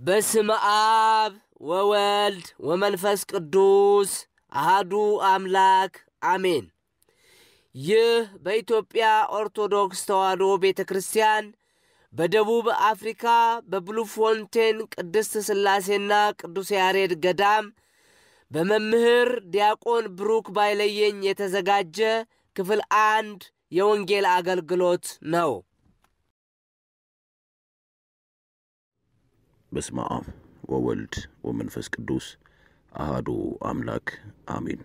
በስመ አብ ወወልድ ወመንፈስ ቅዱስ አሃዱ አምላክ አሜን። ይህ በኢትዮጵያ ኦርቶዶክስ ተዋሕዶ ቤተ ክርስቲያን በደቡብ አፍሪካ በብሉፎንቴን ቅድስት ሥላሴና ቅዱስ ያሬድ ገዳም በመምህር ዲያቆን ብሩክ ባይለየኝ የተዘጋጀ ክፍል አንድ የወንጌል አገልግሎት ነው። በስመ አብ ወወልድ ወመንፈስ ቅዱስ አሃዱ አምላክ አሜን።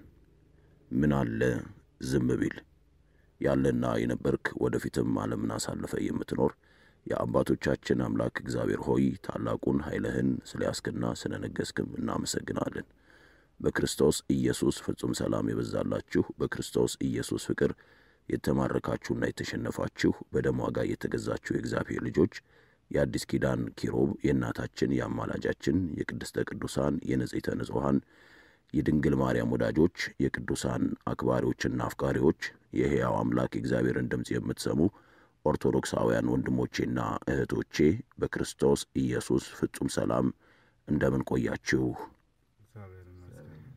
ምን አለ ዝም ቢል ያለና የነበርክ ወደፊትም ዓለምን አሳልፈ የምትኖር የአባቶቻችን አምላክ እግዚአብሔር ሆይ ታላቁን ኃይልህን ስለያስክና ስለነገስክም እናመሰግናለን። በክርስቶስ ኢየሱስ ፍጹም ሰላም የበዛላችሁ በክርስቶስ ኢየሱስ ፍቅር የተማረካችሁና የተሸነፋችሁ በደም ዋጋ የተገዛችሁ የእግዚአብሔር ልጆች የአዲስ ኪዳን ኪሩብ የእናታችን የአማላጃችን የቅድስተ ቅዱሳን የንጽሕተ ንጹሐን የድንግል ማርያም ወዳጆች የቅዱሳን አክባሪዎችና አፍቃሪዎች የሕያው አምላክ የእግዚአብሔርን ድምፅ የምትሰሙ ኦርቶዶክሳውያን ወንድሞቼና እህቶቼ በክርስቶስ ኢየሱስ ፍጹም ሰላም እንደምን ቆያችሁ?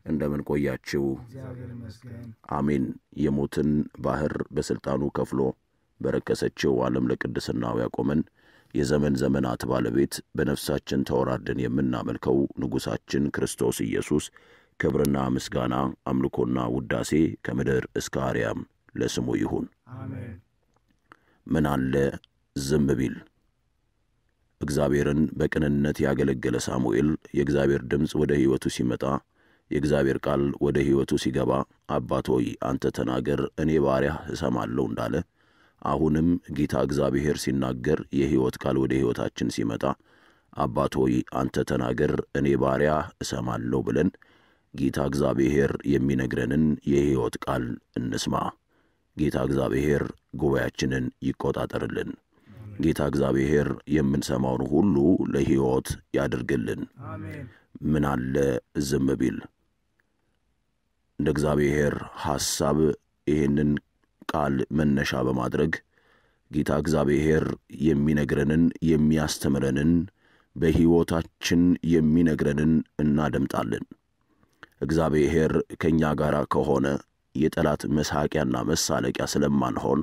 እንደምን ቆያችሁ? አሜን። የሞትን ባሕር በሥልጣኑ ከፍሎ በረከሰችው ዓለም ለቅድስናው ያቆመን የዘመን ዘመናት ባለቤት በነፍሳችን ተወራርደን የምናመልከው ንጉሣችን ክርስቶስ ኢየሱስ ክብርና ምስጋና አምልኮና ውዳሴ ከምድር እስከ አርያም ለስሙ ይሁን። ምን አለ ዝም ቢል። እግዚአብሔርን በቅንነት ያገለገለ ሳሙኤል የእግዚአብሔር ድምፅ ወደ ሕይወቱ ሲመጣ የእግዚአብሔር ቃል ወደ ሕይወቱ ሲገባ አባት ሆይ አንተ ተናገር እኔ ባሪያህ እሰማለሁ እንዳለ አሁንም ጌታ እግዚአብሔር ሲናገር የሕይወት ቃል ወደ ሕይወታችን ሲመጣ አባት ሆይ አንተ ተናገር እኔ ባሪያ እሰማለሁ ብለን ጌታ እግዚአብሔር የሚነግረንን የሕይወት ቃል እንስማ። ጌታ እግዚአብሔር ጉባኤያችንን ይቆጣጠርልን። ጌታ እግዚአብሔር የምንሰማውን ሁሉ ለሕይወት ያድርግልን። ምን አለ ዝም ቢል። እንደ እግዚአብሔር ሐሳብ ይህንን ቃል መነሻ በማድረግ ጌታ እግዚአብሔር የሚነግረንን የሚያስተምረንን በሕይወታችን የሚነግረንን እናደምጣለን። እግዚአብሔር ከእኛ ጋር ከሆነ የጠላት መሳቂያና መሳለቂያ ስለማንሆን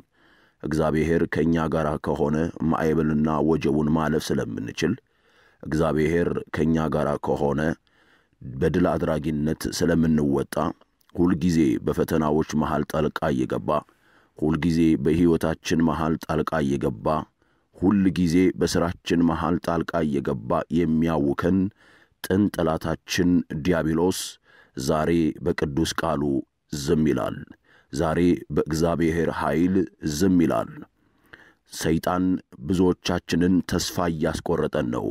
እግዚአብሔር ከእኛ ጋር ከሆነ ማዕበልና ወጀቡን ማለፍ ስለምንችል እግዚአብሔር ከእኛ ጋር ከሆነ በድል አድራጊነት ስለምንወጣ ሁልጊዜ በፈተናዎች መሃል ጣልቃ እየገባ ሁልጊዜ በሕይወታችን መሃል ጣልቃ እየገባ ሁል ጊዜ በሥራችን መሃል ጣልቃ እየገባ የሚያውከን ጥን ጠላታችን ዲያብሎስ ዛሬ በቅዱስ ቃሉ ዝም ይላል። ዛሬ በእግዚአብሔር ኃይል ዝም ይላል። ሰይጣን ብዙዎቻችንን ተስፋ እያስቆረጠን ነው።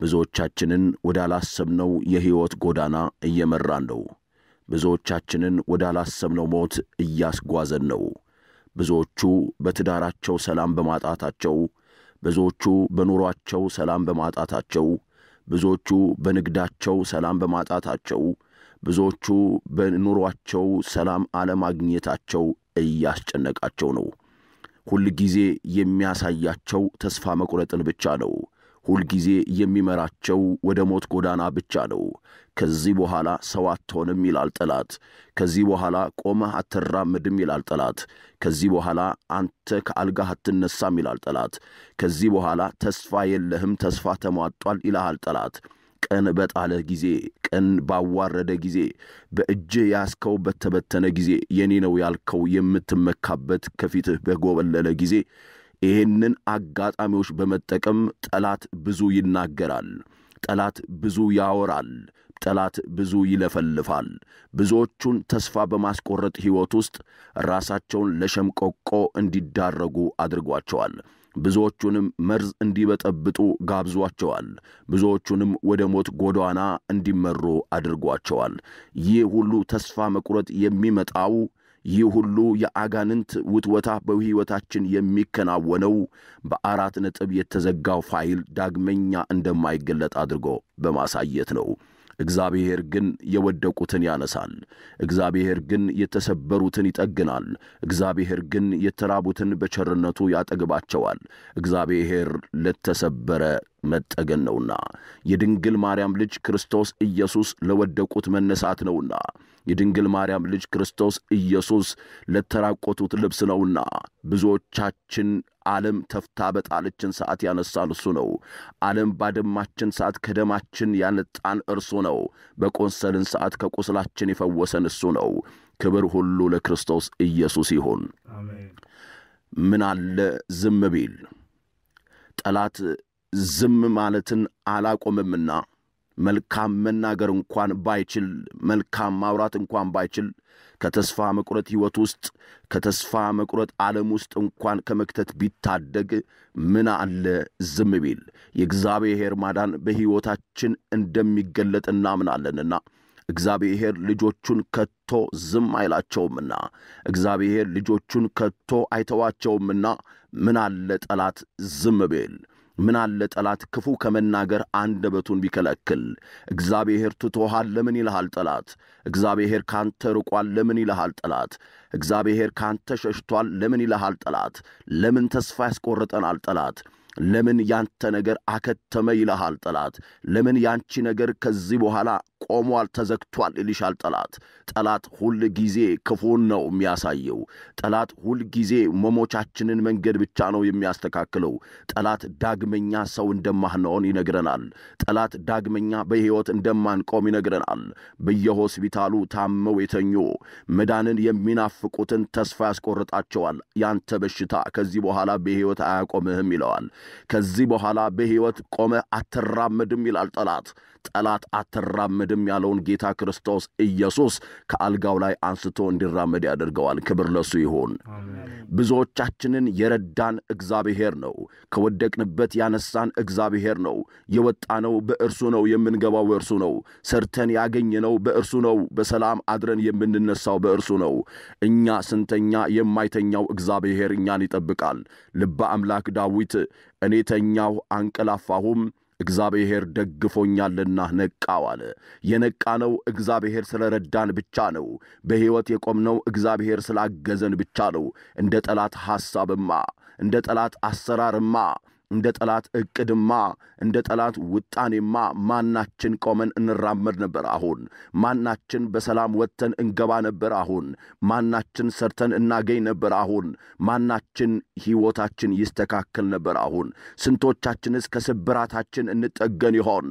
ብዙዎቻችንን ወዳላሰብነው የሕይወት ጎዳና እየመራን ነው። ብዙዎቻችንን ወዳላሰብነው ሞት እያስጓዘን ነው። ብዙዎቹ በትዳራቸው ሰላም በማጣታቸው፣ ብዙዎቹ በኑሯቸው ሰላም በማጣታቸው፣ ብዙዎቹ በንግዳቸው ሰላም በማጣታቸው፣ ብዙዎቹ በኑሯቸው ሰላም አለማግኘታቸው እያስጨነቃቸው ነው። ሁል ጊዜ የሚያሳያቸው ተስፋ መቁረጥን ብቻ ነው። ሁልጊዜ የሚመራቸው ወደ ሞት ጎዳና ብቻ ነው። ከዚህ በኋላ ሰው አትሆንም ይላል ጠላት። ከዚህ በኋላ ቆመህ አትራምድም ይላል ጠላት። ከዚህ በኋላ አንተ ከአልጋህ አትነሳም ይላል ጠላት። ከዚህ በኋላ ተስፋ የለህም፣ ተስፋ ተሟጧል ይልሃል ጠላት። ቀን በጣለህ ጊዜ፣ ቀን ባዋረደ ጊዜ፣ በእጅህ ያስከው በተበተነ ጊዜ፣ የኔ ነው ያልከው የምትመካበት ከፊትህ በጎበለለ ጊዜ ይህንን አጋጣሚዎች በመጠቀም ጠላት ብዙ ይናገራል። ጠላት ብዙ ያወራል። ጠላት ብዙ ይለፈልፋል። ብዙዎቹን ተስፋ በማስቆረጥ ሕይወት ውስጥ ራሳቸውን ለሸምቆቆ እንዲዳረጉ አድርጓቸዋል። ብዙዎቹንም መርዝ እንዲበጠብጡ ጋብዟቸዋል። ብዙዎቹንም ወደ ሞት ጎዳና እንዲመሩ አድርጓቸዋል። ይህ ሁሉ ተስፋ መቁረጥ የሚመጣው ይህ ሁሉ የአጋንንት ውትወታ በሕይወታችን የሚከናወነው በአራት ነጥብ የተዘጋው ፋይል ዳግመኛ እንደማይገለጥ አድርጎ በማሳየት ነው። እግዚአብሔር ግን የወደቁትን ያነሳል። እግዚአብሔር ግን የተሰበሩትን ይጠግናል። እግዚአብሔር ግን የተራቡትን በቸርነቱ ያጠግባቸዋል። እግዚአብሔር ለተሰበረ መጠገን ነውና የድንግል ማርያም ልጅ ክርስቶስ ኢየሱስ ለወደቁት መነሳት ነውና የድንግል ማርያም ልጅ ክርስቶስ ኢየሱስ ለተራቆቱት ልብስ ነውና ብዙዎቻችን ዓለም ተፍታ በጣለችን ሰዓት ያነሳን እሱ ነው። ዓለም ባደማችን ሰዓት ከደማችን ያነጣን እርሱ ነው። በቆሰልን ሰዓት ከቁስላችን የፈወሰን እሱ ነው። ክብር ሁሉ ለክርስቶስ ኢየሱስ ይሁን። ምን አለ ዝም ቢል ጠላት ዝም ማለትን አላቆምምና መልካም መናገር እንኳን ባይችል መልካም ማውራት እንኳን ባይችል ከተስፋ መቁረጥ ሕይወት ውስጥ ከተስፋ መቁረጥ ዓለም ውስጥ እንኳን ከመክተት ቢታደግ ምን አለ ዝም ቢል። የእግዚአብሔር ማዳን በሕይወታችን እንደሚገለጥ እናምናለንና እግዚአብሔር ልጆቹን ከቶ ዝም አይላቸውምና እግዚአብሔር ልጆቹን ከቶ አይተዋቸውምና ምን አለ ጠላት ዝም ቢል ምን አለ ጠላት ክፉ ከመናገር አንደበቱን ቢከለክል። እግዚአብሔር ትቶሃል ለምን ይልሃል ጠላት? እግዚአብሔር ካንተ ርቋል ለምን ይልሃል ጠላት? እግዚአብሔር ካንተ ሸሽቷል ለምን ይልሃል ጠላት? ለምን ተስፋ ያስቆርጠናል ጠላት? ለምን ያንተ ነገር አከተመ ይልሃል ጠላት? ለምን ያንቺ ነገር ከዚህ በኋላ ቆሟል፣ ተዘግቷል ይልሻል ጠላት። ጠላት ሁል ጊዜ ክፉን ነው የሚያሳየው። ጠላት ሁል ጊዜ መሞቻችንን መንገድ ብቻ ነው የሚያስተካክለው። ጠላት ዳግመኛ ሰው እንደማንሆን ይነግረናል። ጠላት ዳግመኛ በሕይወት እንደማንቆም ይነግረናል። በየሆስፒታሉ ታመው የተኙ መዳንን የሚናፍቁትን ተስፋ ያስቆርጣቸዋል። ያንተ በሽታ ከዚህ በኋላ በሕይወት አያቆምህም ይለዋል። ከዚህ በኋላ በሕይወት ቆመህ አትራመድም ይላል ጠላት። ጠላት አትራመድም ያለውን ጌታ ክርስቶስ ኢየሱስ ከአልጋው ላይ አንስቶ እንዲራመድ ያደርገዋል። ክብር ለሱ ይሁን። ብዙዎቻችንን የረዳን እግዚአብሔር ነው። ከወደቅንበት ያነሳን እግዚአብሔር ነው። የወጣነው በእርሱ ነው። የምንገባው በእርሱ ነው። ሰርተን ያገኘነው በእርሱ ነው። በሰላም አድረን የምንነሳው በእርሱ ነው። እኛ ስንተኛ የማይተኛው እግዚአብሔር እኛን ይጠብቃል። ልበ አምላክ ዳዊት እኔ ተኛሁ አንቀላፋሁም እግዚአብሔር ደግፎኛልና ነቃው አለ። የነቃነው እግዚአብሔር ስለ ረዳን ብቻ ነው። በሕይወት የቆምነው እግዚአብሔር ስላገዘን ብቻ ነው። እንደ ጠላት ሐሳብማ እንደ ጠላት አሰራርማ እንደ ጠላት ዕቅድማ እንደ ጠላት ውጣኔማ ማናችን ቆመን እንራመድ ነበር? አሁን ማናችን በሰላም ወጥተን እንገባ ነበር? አሁን ማናችን ሰርተን እናገኝ ነበር? አሁን ማናችን ሕይወታችን ይስተካከል ነበር? አሁን ስንቶቻችንስ ከስብራታችን እንጠገን ይሆን?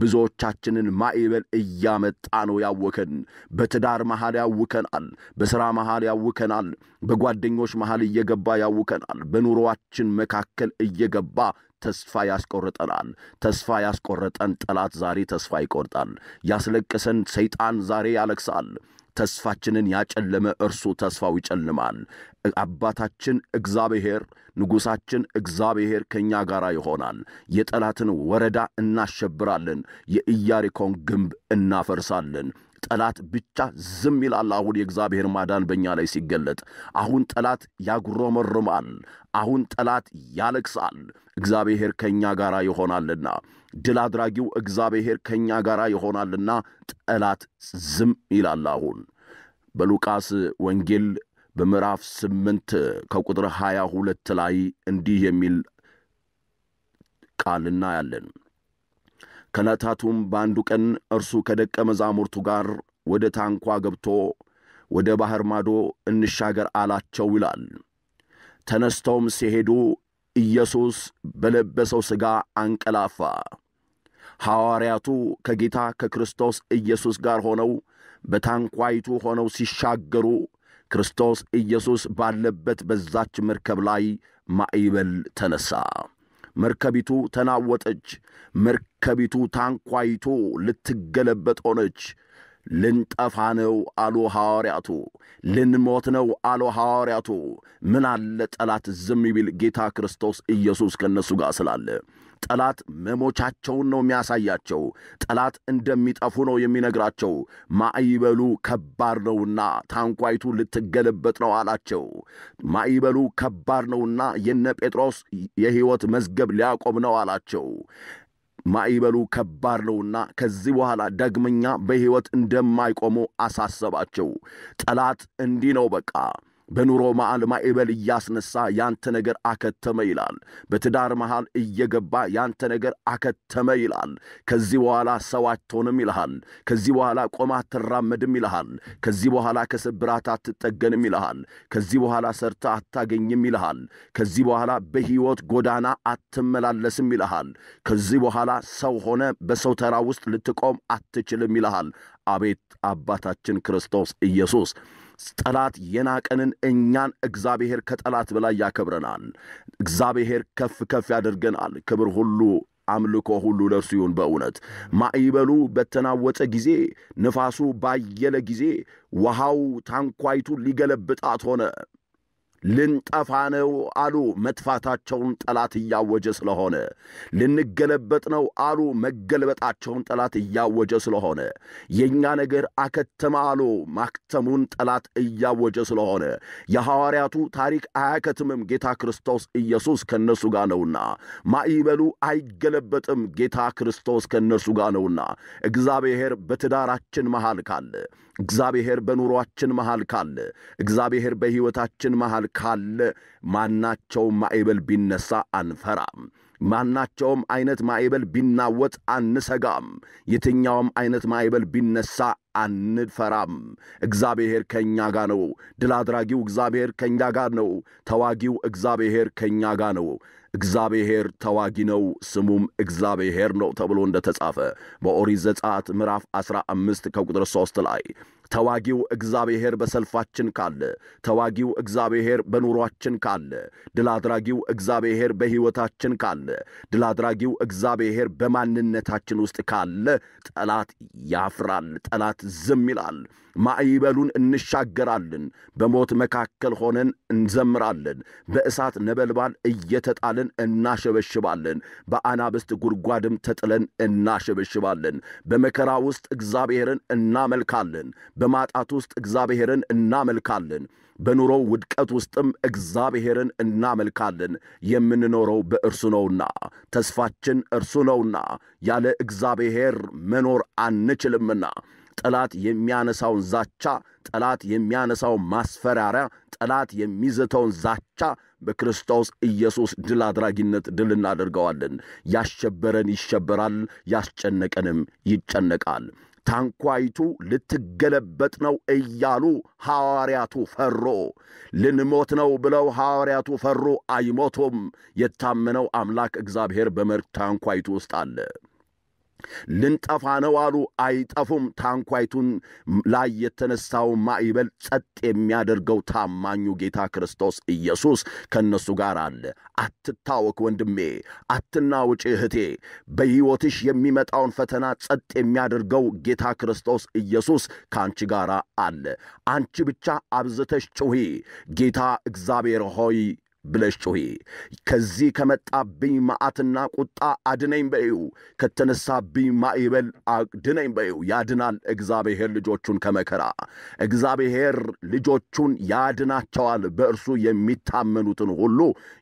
ብዙዎቻችንን ማዕበል እያመጣ ነው ያወከን። በትዳር መሃል ያውከናል። በሥራ መሃል ያውከናል። በጓደኞች መሃል እየገባ ያውከናል። በኑሮአችን መካከል እየገባ ተስፋ ያስቆርጠናል። ተስፋ ያስቆረጠን ጠላት ዛሬ ተስፋ ይቆርጣል። ያስለቀሰን ሰይጣን ዛሬ ያለቅሳል። ተስፋችንን ያጨለመ እርሱ ተስፋው ይጨልማል። አባታችን እግዚአብሔር ንጉሣችን እግዚአብሔር ከእኛ ጋር ይሆናል። የጠላትን ወረዳ እናሸብራለን። የኢያሪኮን ግንብ እናፈርሳለን። ጠላት ብቻ ዝም ይላል። አሁን የእግዚአብሔር ማዳን በእኛ ላይ ሲገለጥ፣ አሁን ጠላት ያጉረመርማል። አሁን ጠላት ያለቅሳል። እግዚአብሔር ከእኛ ጋር ይሆናልና ድል አድራጊው እግዚአብሔር ከእኛ ጋር ይሆናልና ጠላት ዝም ይላል። አሁን በሉቃስ ወንጌል በምዕራፍ ስምንት ከቁጥር ሀያ ሁለት ላይ እንዲህ የሚል ቃል እናያለን። ከዕለታቱም በአንዱ ቀን እርሱ ከደቀ መዛሙርቱ ጋር ወደ ታንኳ ገብቶ ወደ ባሕር ማዶ እንሻገር አላቸው ይላል። ተነስተውም ሲሄዱ ኢየሱስ በለበሰው ሥጋ አንቀላፋ። ሐዋርያቱ ከጌታ ከክርስቶስ ኢየሱስ ጋር ሆነው በታንኳይቱ ሆነው ሲሻገሩ ክርስቶስ ኢየሱስ ባለበት በዛች መርከብ ላይ ማዕበል ተነሣ። መርከቢቱ ተናወጠች። መርከቢቱ ታንኳይቱ ልትገለበጥ ሆነች። ልንጠፋ ነው አሉ ሐዋርያቱ። ልንሞት ነው አሉ ሐዋርያቱ። ምን አለ ጠላት ዝም ቢል ጌታ ክርስቶስ ኢየሱስ ከእነሱ ጋር ስላለ። ጠላት መሞቻቸውን ነው የሚያሳያቸው። ጠላት እንደሚጠፉ ነው የሚነግራቸው። ማዕበሉ ከባድ ነውና ታንኳይቱ ልትገለበጥ ነው አላቸው። ማዕበሉ ከባድ ነውና የነ ጴጥሮስ የሕይወት መዝገብ ሊያቆም ነው አላቸው። ማዕበሉ ከባድ ነውና ከዚህ በኋላ ዳግመኛ በሕይወት እንደማይቆሙ አሳሰባቸው። ጠላት እንዲህ ነው በቃ በኑሮ መሃል ማዕበል እያስነሳ ያንተ ነገር አከተመ ይላል። በትዳር መሃል እየገባ ያንተ ነገር አከተመ ይላል። ከዚህ በኋላ ሰው አትሆንም ይልሃል። ከዚህ በኋላ ቆማ አትራመድም ይልሃል። ከዚህ በኋላ ከስብራት አትጠገንም ይልሃል። ከዚህ በኋላ ሰርተ አታገኝም ይልሃል። ከዚህ በኋላ በሕይወት ጎዳና አትመላለስም ይልሃል። ከዚህ በኋላ ሰው ሆነ በሰው ተራ ውስጥ ልትቆም አትችልም ይልሃል። አቤት አባታችን ክርስቶስ ኢየሱስ ጠላት የናቀንን እኛን እግዚአብሔር ከጠላት በላይ ያከብረናል። እግዚአብሔር ከፍ ከፍ ያደርገናል። ክብር ሁሉ አምልኮ ሁሉ ለእርሱ ይሁን። በእውነት ማዕበሉ በተናወጠ ጊዜ፣ ንፋሱ ባየለ ጊዜ ውሃው ታንኳይቱ ሊገለብጣት ሆነ። ልንጠፋ ነው አሉ። መጥፋታቸውን ጠላት እያወጀ ስለሆነ ልንገለበጥ ነው አሉ። መገልበጣቸውን ጠላት እያወጀ ስለሆነ የእኛ ነገር አከተመ አሉ። ማክተሙን ጠላት እያወጀ ስለሆነ የሐዋርያቱ ታሪክ አያከትምም። ጌታ ክርስቶስ ኢየሱስ ከእነርሱ ጋር ነውና ማዕበሉ አይገለበጥም። ጌታ ክርስቶስ ከእነርሱ ጋር ነውና እግዚአብሔር በትዳራችን መሃል ካለ እግዚአብሔር በኑሯችን መሃል ካለ እግዚአብሔር በሕይወታችን መሃል ካለ ማናቸውም ማዕበል ቢነሳ አንፈራም። ማናቸውም አይነት ማዕበል ቢናወጥ አንሰጋም። የትኛውም አይነት ማዕበል ቢነሳ አንፈራም። እግዚአብሔር ከእኛ ጋር ነው። ድል አድራጊው እግዚአብሔር ከእኛ ጋር ነው። ተዋጊው እግዚአብሔር ከእኛ ጋር ነው። እግዚአብሔር ተዋጊ ነው፣ ስሙም እግዚአብሔር ነው ተብሎ እንደተጻፈ በኦሪት ዘጸአት ምዕራፍ ዐሥራ አምስት ከቁጥር ሦስት ላይ ተዋጊው እግዚአብሔር በሰልፋችን ካለ፣ ተዋጊው እግዚአብሔር በኑሯችን ካለ፣ ድል አድራጊው እግዚአብሔር በሕይወታችን ካለ፣ ድል አድራጊው እግዚአብሔር በማንነታችን ውስጥ ካለ ጠላት ያፍራል፣ ጠላት ዝም ይላል። ማዕበሉን እንሻገራለን። በሞት መካከል ሆነን እንዘምራለን። በእሳት ነበልባል እየተጣልን እናሸበሽባለን። በአናብስት ጉድጓድም ተጥለን እናሸበሽባለን። በመከራ ውስጥ እግዚአብሔርን እናመልካለን። በማጣት ውስጥ እግዚአብሔርን እናመልካለን። በኑሮው ውድቀት ውስጥም እግዚአብሔርን እናመልካለን። የምንኖረው በእርሱ ነውና ተስፋችን እርሱ ነውና ያለ እግዚአብሔር መኖር አንችልምና ጠላት የሚያነሳውን ዛቻ፣ ጠላት የሚያነሳውን ማስፈራሪያ፣ ጠላት የሚዘተውን ዛቻ በክርስቶስ ኢየሱስ ድል አድራጊነት ድል እናደርገዋለን። ያሸበረን ይሸበራል፣ ያስጨነቀንም ይጨነቃል። ታንኳይቱ ልትገለበጥ ነው እያሉ ሐዋርያቱ ፈሮ። ልንሞት ነው ብለው ሐዋርያቱ ፈሮ። አይሞቱም። የታመነው አምላክ እግዚአብሔር በመርከብ ታንኳይቱ ውስጥ አለ። ልንጠፋ ነው አሉ። አይጠፉም። ታንኳይቱን ላይ የተነሳው ማዕበል ጸጥ የሚያደርገው ታማኙ ጌታ ክርስቶስ ኢየሱስ ከእነሱ ጋር አለ። አትታወክ ወንድሜ፣ አትናውጭ እህቴ። በሕይወትሽ የሚመጣውን ፈተና ጸጥ የሚያደርገው ጌታ ክርስቶስ ኢየሱስ ከአንቺ ጋር አለ። አንቺ ብቻ አብዝተሽ ጩኺ፣ ጌታ እግዚአብሔር ሆይ ብለሽ ጩኺ። ከዚህ ከመጣብኝ መዓትና ቁጣ አድነኝ በዩ፣ ከተነሳብኝ ማዕበል አድነኝ በዩ። ያድናል እግዚአብሔር ልጆቹን ከመከራ። እግዚአብሔር ልጆቹን ያድናቸዋል። በእርሱ የሚታመኑትን ሁሉ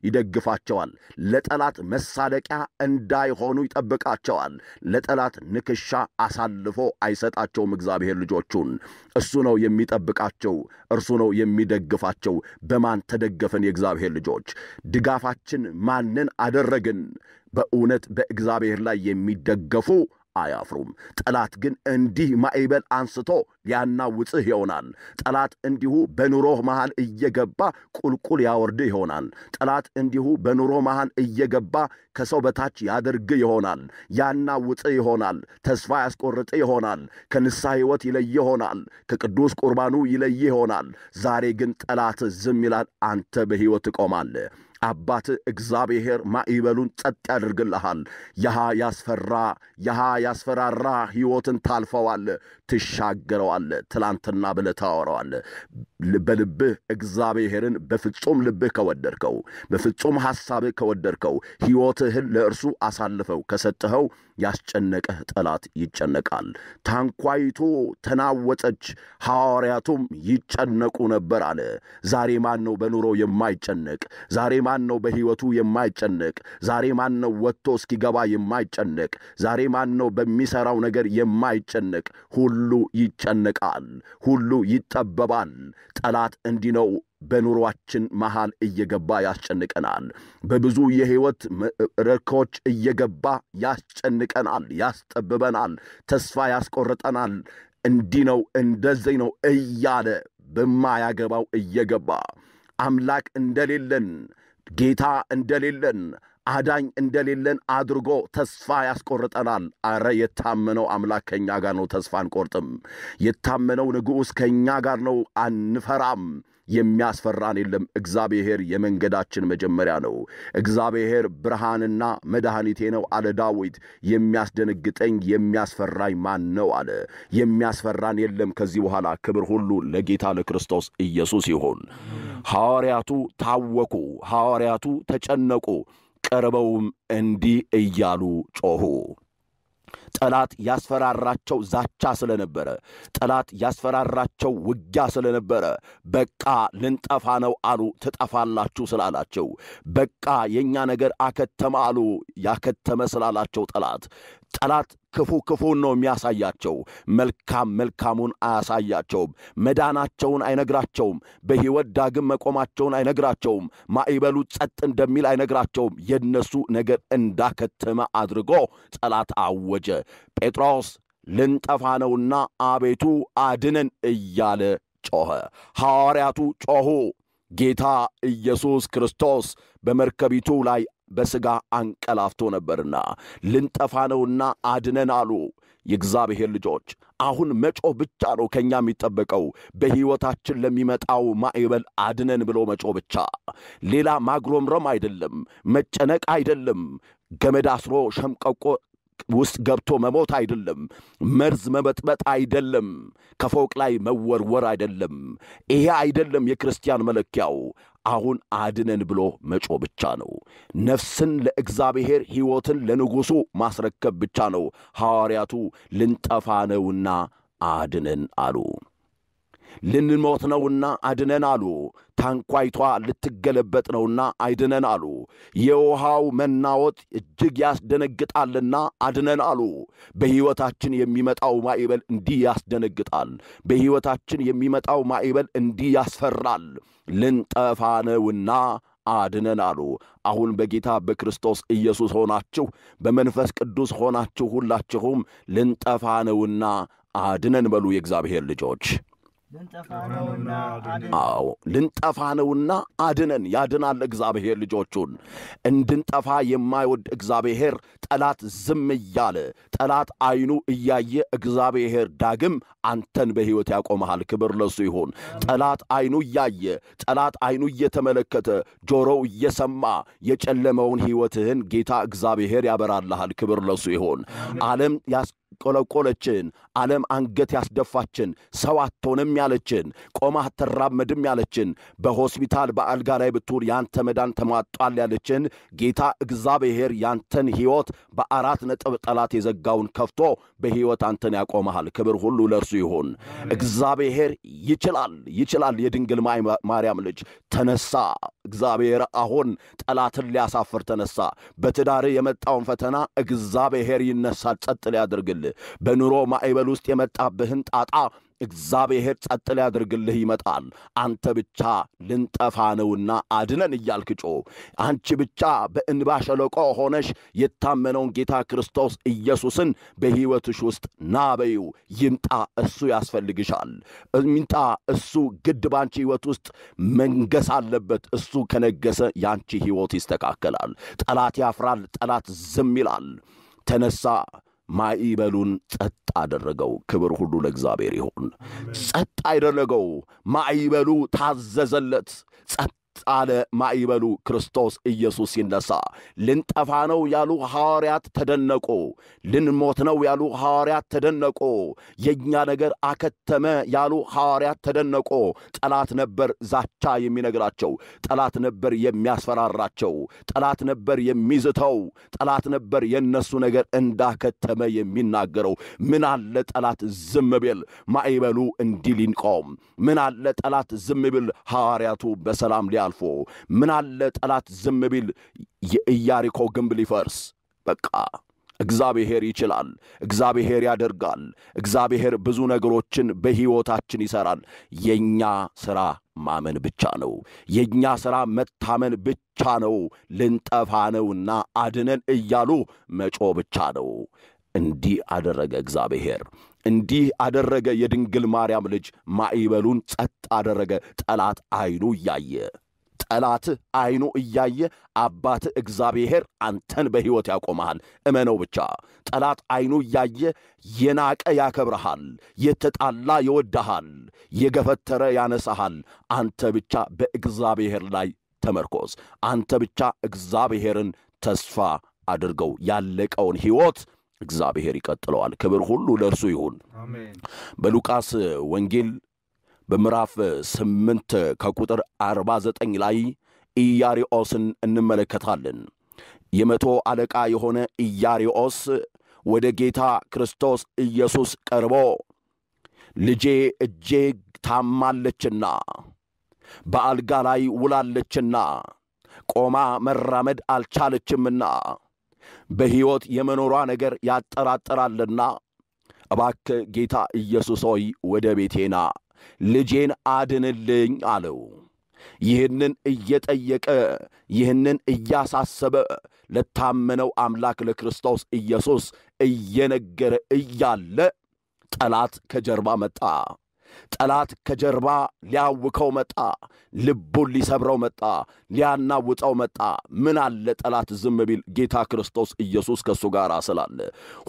ይደግፋቸዋል። ለጠላት መሳለቂያ እንዳይሆኑ ይጠብቃቸዋል። ለጠላት ንክሻ አሳልፎ አይሰጣቸውም። እግዚአብሔር ልጆቹን እርሱ ነው የሚጠብቃቸው፣ እርሱ ነው የሚደግፋቸው። በማን ተደገፈን? የእግዚአብሔር ልጆች ድጋፋችን ማንን አደረግን? በእውነት በእግዚአብሔር ላይ የሚደገፉ አያፍሩም። ጠላት ግን እንዲህ ማዕበል አንስቶ ሊያናውጽህ ይሆናል። ጠላት እንዲሁ በኑሮህ መሃል እየገባ ቁልቁል ያወርድህ ይሆናል። ጠላት እንዲሁ በኑሮ መሃል እየገባ ከሰው በታች ያደርግ ይሆናል። ያናውጽህ ይሆናል። ተስፋ ያስቆርጥ ይሆናል። ከንስሐ ሕይወት ይለይ ይሆናል። ከቅዱስ ቁርባኑ ይለይ ይሆናል። ዛሬ ግን ጠላት ዝም ይላል። አንተ በሕይወት ትቆማለህ። አባት እግዚአብሔር ማዕበሉን ጸጥ ያደርግልሃል። ያሃ ያስፈራ ያሃ ያስፈራራ ሕይወትን ታልፈዋል፣ ትሻገረዋል። ትላንትና ብለህ ታወራዋለህ። በልብህ እግዚአብሔርን በፍጹም ልብህ ከወደድከው፣ በፍጹም ሐሳብህ ከወደድከው፣ ሕይወትህን ለእርሱ አሳልፈው ከሰጠኸው ያስጨነቀህ ጠላት ይጨነቃል። ታንኳይቱ ተናወጠች፣ ሐዋርያቱም ይጨነቁ ነበር አለ። ዛሬ ማን ነው በኑሮ የማይጨነቅ? ዛሬ ማን ነው በሕይወቱ የማይጨነቅ? ዛሬ ማን ነው ወጥቶ እስኪገባ የማይጨነቅ? ዛሬ ማን ነው በሚሠራው ነገር የማይጨነቅ? ሁሉ ይጨነቃል፣ ሁሉ ይጠበባል። ጠላት እንዲህ ነው በኑሯችን መሃል እየገባ ያስጨንቀናል። በብዙ የሕይወት ረኮች እየገባ ያስጨንቀናል፣ ያስጠብበናል፣ ተስፋ ያስቆርጠናል። እንዲህ ነው እንደዚህ ነው እያለ በማያገባው እየገባ አምላክ እንደሌለን ጌታ እንደሌለን አዳኝ እንደሌለን አድርጎ ተስፋ ያስቆርጠናል። አረ የታመነው አምላክ ከእኛ ጋር ነው፣ ተስፋ አንቆርጥም። የታመነው ንጉሥ ከእኛ ጋር ነው፣ አንፈራም። የሚያስፈራን የለም። እግዚአብሔር የመንገዳችን መጀመሪያ ነው። እግዚአብሔር ብርሃንና መድኃኒቴ ነው አለ ዳዊት። የሚያስደነግጠኝ የሚያስፈራኝ ማን ነው አለ። የሚያስፈራን የለም ከዚህ በኋላ። ክብር ሁሉ ለጌታ ለክርስቶስ ኢየሱስ ይሁን። ሐዋርያቱ ታወኩ፣ ሐዋርያቱ ተጨነቁ። ቀርበውም እንዲህ እያሉ ጮኹ። ጠላት ያስፈራራቸው ዛቻ ስለነበረ፣ ጠላት ያስፈራራቸው ውጊያ ስለነበረ በቃ ልንጠፋ ነው አሉ። ትጠፋላችሁ ስላላቸው በቃ የእኛ ነገር አከተመ አሉ። ያከተመ ስላላቸው ጠላት ጠላት ክፉ ክፉን ነው የሚያሳያቸው፣ መልካም መልካሙን አያሳያቸውም። መዳናቸውን አይነግራቸውም። በሕይወት ዳግም መቆማቸውን አይነግራቸውም። ማዕበሉ ጸጥ እንደሚል አይነግራቸውም። የነሱ ነገር እንዳከተመ አድርጎ ጠላት አወጀ። ጴጥሮስ ልንጠፋ ነውና አቤቱ አድነን እያለ ጮኸ። ሐዋርያቱ ጮኹ። ጌታ ኢየሱስ ክርስቶስ በመርከቢቱ ላይ በሥጋ አንቀላፍቶ ነበርና ልንጠፋ ነውና አድነን አሉ። የእግዚአብሔር ልጆች አሁን መጮህ ብቻ ነው ከእኛ የሚጠበቀው። በሕይወታችን ለሚመጣው ማዕበል አድነን ብሎ መጮህ ብቻ። ሌላ ማጉረምረም አይደለም፣ መጨነቅ አይደለም፣ ገመድ አስሮ ሸምቀቆ ውስጥ ገብቶ መሞት አይደለም፣ መርዝ መበጥበጥ አይደለም፣ ከፎቅ ላይ መወርወር አይደለም። ይሄ አይደለም የክርስቲያን መለኪያው። አሁን አድነን ብሎ መጮ ብቻ ነው። ነፍስን ለእግዚአብሔር ሕይወትን ለንጉሡ ማስረከብ ብቻ ነው። ሐዋርያቱ ልንጠፋ ነውና አድነን አሉ። ልንሞት ነውና አድነን አሉ። ታንኳይቷ ልትገለበጥ ነውና አይድነን አሉ። የውሃው መናወጥ እጅግ ያስደነግጣልና አድነን አሉ። በሕይወታችን የሚመጣው ማዕበል እንዲህ ያስደነግጣል። በሕይወታችን የሚመጣው ማዕበል እንዲህ ያስፈራል። ልንጠፋ አድነን አሉ። አሁን በጌታ በክርስቶስ ኢየሱስ ሆናችሁ በመንፈስ ቅዱስ ሆናችሁ ሁላችሁም ልንጠፋ ነውና አድነን በሉ የእግዚአብሔር ልጆች። አዎ ልንጠፋ ነውና አድነን። ያድናል እግዚአብሔር ልጆቹን። እንድንጠፋ የማይወድ እግዚአብሔር ጠላት ዝም እያለ ጠላት አይኑ እያየ እግዚአብሔር ዳግም አንተን በሕይወት ያቆመሃል። ክብር ለሱ ይሁን። ጠላት አይኑ እያየ ጠላት አይኑ እየተመለከተ ጆሮው እየሰማ የጨለመውን ሕይወትህን ጌታ እግዚአብሔር ያበራልሃል። ክብር ለሱ ይሁን። ዓለም ያስቆለቆለችን ዓለም አንገት ያስደፋችን ሰው አትሆንም ያለችን ቆማ አትራመድም ያለችን በሆስፒታል በአልጋ ላይ ብትውል ያንተ መዳን ተሟጧል ያለችን ጌታ እግዚአብሔር ያንተን ሕይወት በአራት ነጥብ ጠላት የዘጋውን ከፍቶ በሕይወት አንተን ያቆመሃል። ክብር ሁሉ ለእርሱ ይሁን። እግዚአብሔር ይችላል፣ ይችላል። የድንግል ማርያም ልጅ ተነሳ። እግዚአብሔር አሁን ጠላትን ሊያሳፍር ተነሳ። በትዳር የመጣውን ፈተና እግዚአብሔር ይነሳል፣ ጸጥ ሊያደርግልህ በኑሮ ማዕበል ውስጥ የመጣብህን ጣጣ እግዚአብሔር ጸጥ ሊያደርግልህ ይመጣል። አንተ ብቻ ልንጠፋ ነውና አድነን እያልክ ጮ አንቺ ብቻ በእንባ ሸለቆ ሆነሽ የታመነውን ጌታ ክርስቶስ ኢየሱስን በሕይወትሽ ውስጥ ና በይው። ይምጣ፣ እሱ ያስፈልግሻል። ይምጣ፣ እሱ ግድ ባንቺ ሕይወት ውስጥ መንገስ አለበት። እሱ ከነገሰ ያንቺ ሕይወት ይስተካከላል። ጠላት ያፍራል፣ ጠላት ዝም ይላል። ተነሳ ማዕበሉን ጸጥ አደረገው። ክብር ሁሉ ለእግዚአብሔር ይሁን። ጸጥ አደረገው። ማዕበሉ ታዘዘለት። ጸጥ አለ ማዕበሉ ክርስቶስ ኢየሱስ ሲነሣ። ልንጠፋ ነው ያሉ ሐዋርያት ተደነቁ። ልንሞት ነው ያሉ ሐዋርያት ተደነቁ። የእኛ ነገር አከተመ ያሉ ሐዋርያት ተደነቁ። ጠላት ነበር ዛቻ የሚነግራቸው። ጠላት ነበር የሚያስፈራራቸው። ጠላት ነበር የሚዝተው። ጠላት ነበር የእነሱ ነገር እንዳከተመ የሚናገረው። ምን አለ ጠላት ዝም ቢል ማዕበሉ እንዲህ ሊንቆም። ምን አለ ጠላት ዝም ቢል ሐዋርያቱ በሰላም ሊያልፉ። ምን አለ ጠላት ዝም ቢል የኢያሪኮ ግንብ ሊፈርስ። በቃ እግዚአብሔር ይችላል። እግዚአብሔር ያደርጋል። እግዚአብሔር ብዙ ነገሮችን በሕይወታችን ይሠራል። የእኛ ሥራ ማመን ብቻ ነው። የእኛ ሥራ መታመን ብቻ ነው። ልንጠፋ ነውና አድነን እያሉ መጮ ብቻ ነው። እንዲህ አደረገ እግዚአብሔር። እንዲህ አደረገ። የድንግል ማርያም ልጅ ማዕበሉን ጸጥ አደረገ። ጠላት ዐይኑ እያየ ጠላትህ ዐይኑ እያየ አባትህ እግዚአብሔር አንተን በሕይወት ያቆመሃል። እመነው ብቻ። ጠላት ዐይኑ እያየ የናቀ ያከብረሃል፣ የተጣላ ይወድሃል፣ የገፈተረ ያነሳሃል። አንተ ብቻ በእግዚአብሔር ላይ ተመርኮዝ። አንተ ብቻ እግዚአብሔርን ተስፋ አድርገው። ያለቀውን ሕይወት እግዚአብሔር ይቀጥለዋል። ክብር ሁሉ ለእርሱ ይሁን። በሉቃስ ወንጌል በምዕራፍ ስምንት ከቁጥር አርባ ዘጠኝ ላይ ኢያሪኦስን እንመለከታለን። የመቶ አለቃ የሆነ ኢያሪኦስ ወደ ጌታ ክርስቶስ ኢየሱስ ቀርቦ ልጄ እጄግ ታማለችና በአልጋ ላይ ውላለችና ቆማ መራመድ አልቻለችምና በሕይወት የመኖሯ ነገር ያጠራጥራልና እባክህ ጌታ ኢየሱስ ሆይ ወደ ቤቴና ልጄን አድንልኝ አለው። ይህንን እየጠየቀ ይህንን እያሳሰበ ለታመነው አምላክ ለክርስቶስ ኢየሱስ እየነገረ እያለ ጠላት ከጀርባ መጣ። ጠላት ከጀርባ ሊያውከው መጣ። ልቡን ሊሰብረው መጣ። ሊያናውጠው መጣ። ምን አለ ጠላት ዝም ቢል ጌታ ክርስቶስ ኢየሱስ ከእሱ ጋር ስላለ፣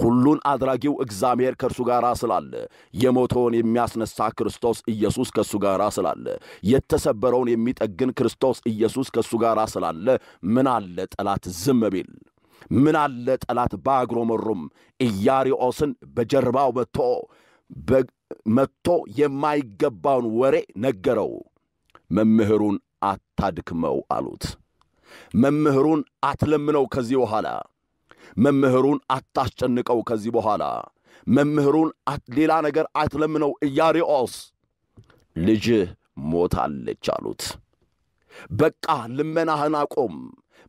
ሁሉን አድራጊው እግዚአብሔር ከእርሱ ጋር ስላለ፣ የሞተውን የሚያስነሳ ክርስቶስ ኢየሱስ ከእሱ ጋር ስላለ፣ የተሰበረውን የሚጠግን ክርስቶስ ኢየሱስ ከእሱ ጋር ስላለ፣ ምን አለ ጠላት ዝም ቢል ምን አለ ጠላት ባያጉረመርም ኢያሪኦስን በጀርባው መጥቶ መጥቶ የማይገባውን ወሬ ነገረው። መምህሩን አታድክመው አሉት። መምህሩን አትለምነው ከዚህ በኋላ መምህሩን አታስጨንቀው ከዚህ በኋላ መምህሩን ሌላ ነገር አትለምነው። ኢያሪኦስ ልጅህ ሞታለች አሉት። በቃ ልመናህን አቁም።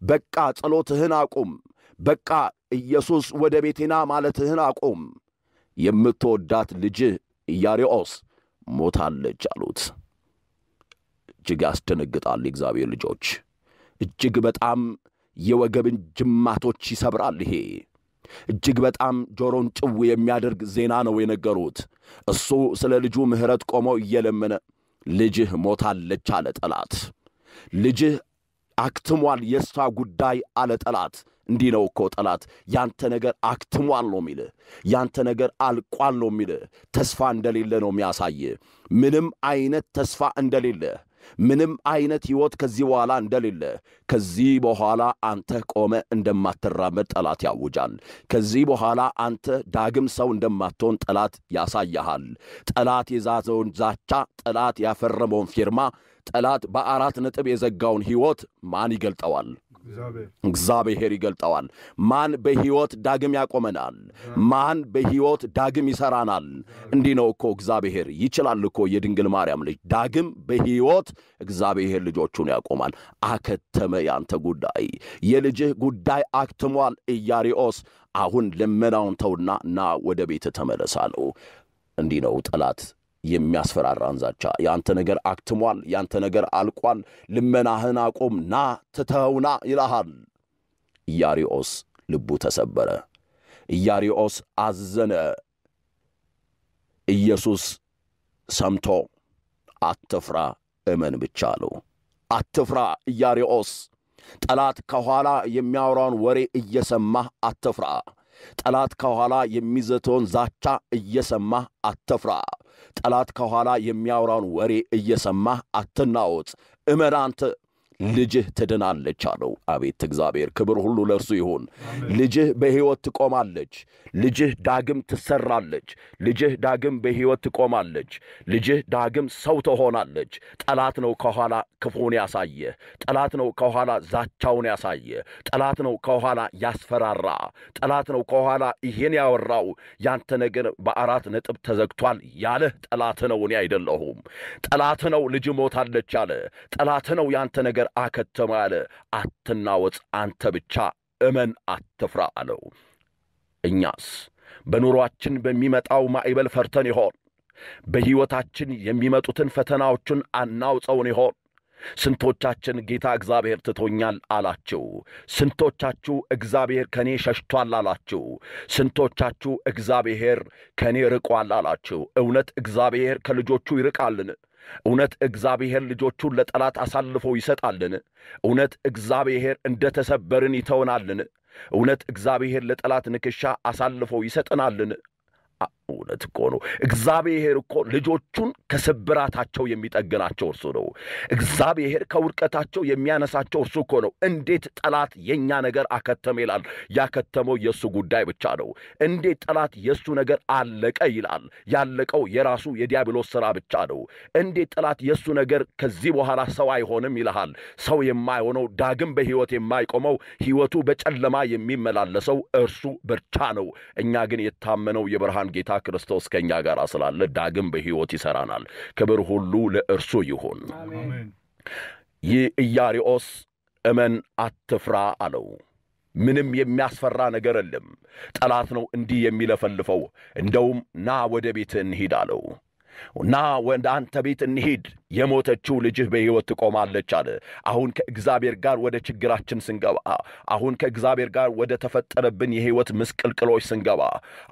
በቃ ጸሎትህን አቁም። በቃ ኢየሱስ ወደ ቤቴና ማለትህን አቁም። የምትወዳት ልጅህ ኢያሪኦስ ሞታለች አሉት። እጅግ ያስደነግጣል። የእግዚአብሔር ልጆች እጅግ በጣም የወገብን ጅማቶች ይሰብራል። ይሄ እጅግ በጣም ጆሮን ጭው የሚያደርግ ዜና ነው የነገሩት። እሱ ስለ ልጁ ምሕረት ቆሞ እየለመነ ልጅህ ሞታለች አለ ጠላት። ልጅህ አክትሟል የእሷ ጉዳይ አለ ጠላት። እንዲህ ነው እኮ ጠላት፣ ያንተ ነገር አክትሟል ነው የሚልህ። ያንተ ነገር አልቋል ነው የሚልህ። ተስፋ እንደሌለ ነው የሚያሳይ። ምንም አይነት ተስፋ እንደሌለ፣ ምንም አይነት ሕይወት ከዚህ በኋላ እንደሌለ፣ ከዚህ በኋላ አንተ ቆመ እንደማትራመድ ጠላት ያውጃል። ከዚህ በኋላ አንተ ዳግም ሰው እንደማትሆን ጠላት ያሳያሃል። ጠላት የዛዘውን ዛቻ፣ ጠላት ያፈረመውን ፊርማ፣ ጠላት በአራት ነጥብ የዘጋውን ሕይወት ማን ይገልጠዋል? እግዚአብሔር ይገልጠዋል። ማን በሕይወት ዳግም ያቆመናል? ማን በሕይወት ዳግም ይሠራናል? እንዲህ ነው እኮ እግዚአብሔር ይችላል እኮ የድንግል ማርያም ልጅ ዳግም በሕይወት እግዚአብሔር ልጆቹን ያቆማል። አከተመ ያንተ ጉዳይ፣ የልጅህ ጉዳይ አክትሟል። ኢያሪኦስ አሁን ልመናውን ተውና ና ወደ ቤት ተመለሳለው። እንዲህ ነው ጠላት የሚያስፈራራን ዛቻ። ያንተ ነገር አክትሟል፣ ያንተ ነገር አልቋል፣ ልመናህን አቁም፣ ና ትተውና ይልሃል። ኢያሪኦስ ልቡ ተሰበረ። ኢያሪኦስ አዘነ። ኢየሱስ ሰምቶ አትፍራ፣ እመን ብቻ አለው። አትፍራ ኢያሪኦስ፣ ጠላት ከኋላ የሚያወራውን ወሬ እየሰማህ አትፍራ። ጠላት ከኋላ የሚዘተውን ዛቻ እየሰማህ አትፍራ። ጠላት ከኋላ የሚያወራውን ወሬ እየሰማህ አትናወጥ። እመን አንተ ልጅህ ትድናለች አለው። አቤት እግዚአብሔር ክብር ሁሉ ለእርሱ ይሁን። ልጅህ በሕይወት ትቆማለች። ልጅህ ዳግም ትሰራለች። ልጅህ ዳግም በሕይወት ትቆማለች። ልጅህ ዳግም ሰው ትሆናለች። ጠላት ነው ከኋላ ክፉን ያሳየ። ጠላት ነው ከኋላ ዛቻውን ያሳየ። ጠላት ነው ከኋላ ያስፈራራ። ጠላት ነው ከኋላ ይሄን ያወራው ያንተ ነገር በአራት ነጥብ ተዘግቷል ያለህ ጠላት ነው፣ እኔ አይደለሁም። ጠላት ነው ልጅ ሞታለች ያለ ጠላት ነው ያንተ ነገር አከተመ ያለ። አትናወጽ፣ አንተ ብቻ እመን፣ አትፍራ አለው። እኛስ በኑሯችን በሚመጣው ማዕበል ፈርተን ይሆን? በሕይወታችን የሚመጡትን ፈተናዎቹን አናውፀውን ይሆን? ስንቶቻችን ጌታ እግዚአብሔር ትቶኛል አላችሁ? ስንቶቻችሁ እግዚአብሔር ከእኔ ሸሽቷል አላችሁ? ስንቶቻችሁ እግዚአብሔር ከእኔ ርቋል አላችሁ? እውነት እግዚአብሔር ከልጆቹ ይርቃልን? እውነት እግዚአብሔር ልጆቹን ለጠላት አሳልፎ ይሰጣልን? እውነት እግዚአብሔር እንደ ተሰበርን ይተውናልን? እውነት እግዚአብሔር ለጠላት ንክሻ አሳልፎ ይሰጠናልን? እውነት እኮ ነው። እግዚአብሔር እኮ ልጆቹን ከስብራታቸው የሚጠግናቸው እርሱ ነው። እግዚአብሔር ከውድቀታቸው የሚያነሳቸው እርሱ እኮ ነው። እንዴት ጠላት የእኛ ነገር አከተመ ይላል። ያከተመው የእሱ ጉዳይ ብቻ ነው። እንዴት ጠላት የእሱ ነገር አለቀ ይላል። ያለቀው የራሱ የዲያብሎስ ሥራ ብቻ ነው። እንዴት ጠላት የእሱ ነገር ከዚህ በኋላ ሰው አይሆንም ይልሃል። ሰው የማይሆነው ዳግም በሕይወት የማይቆመው ሕይወቱ በጨለማ የሚመላለሰው እርሱ ብቻ ነው። እኛ ግን የታመነው የብርሃን ጌታ ክርስቶስ ከእኛ ጋር ስላለ ዳግም በሕይወት ይሠራናል። ክብር ሁሉ ለእርሱ ይሁን። ይህ ኢያሪኦስ እመን አትፍራ አለው። ምንም የሚያስፈራ ነገር የለም። ጠላት ነው እንዲህ የሚለፈልፈው። እንደውም ና ወደ ቤት እንሂድ አለው። ና ወደ አንተ ቤት እንሂድ፣ የሞተችው ልጅህ በሕይወት ትቆማለች አለ። አሁን ከእግዚአብሔር ጋር ወደ ችግራችን ስንገባ፣ አሁን ከእግዚአብሔር ጋር ወደ ተፈጠረብን የሕይወት ምስቅልቅሎች ስንገባ፣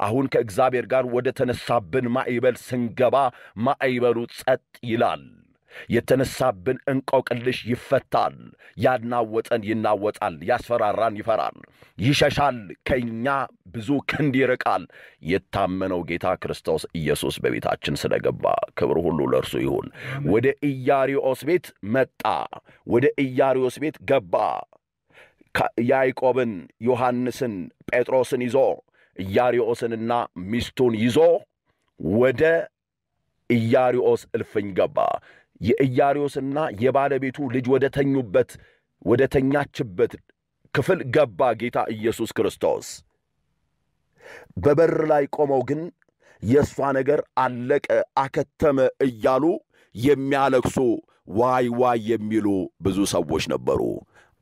አሁን ከእግዚአብሔር ጋር ወደ ተነሳብን ማዕበል ስንገባ፣ ማዕበሉ ጸጥ ይላል። የተነሳብን እንቆቅልሽ ይፈታል። ያናወጠን ይናወጣል። ያስፈራራን ይፈራል፣ ይሸሻል። ከእኛ ብዙ ክንድ ይርቃል። የታመነው ጌታ ክርስቶስ ኢየሱስ በቤታችን ስለገባ ክብር ሁሉ ለእርሱ ይሁን። ወደ ኢያሪኦስ ቤት መጣ። ወደ ኢያሪኦስ ቤት ገባ። ያዕቆብን፣ ዮሐንስን፣ ጴጥሮስን ይዞ ኢያሪኦስንና ሚስቱን ይዞ ወደ ኢያሪኦስ እልፍኝ ገባ። የኢያሪዮስና የባለቤቱ ልጅ ወደ ተኙበት ወደ ተኛችበት ክፍል ገባ ጌታ ኢየሱስ ክርስቶስ። በበር ላይ ቆመው ግን የእሷ ነገር አለቀ አከተመ እያሉ የሚያለቅሱ ዋይ ዋይ የሚሉ ብዙ ሰዎች ነበሩ።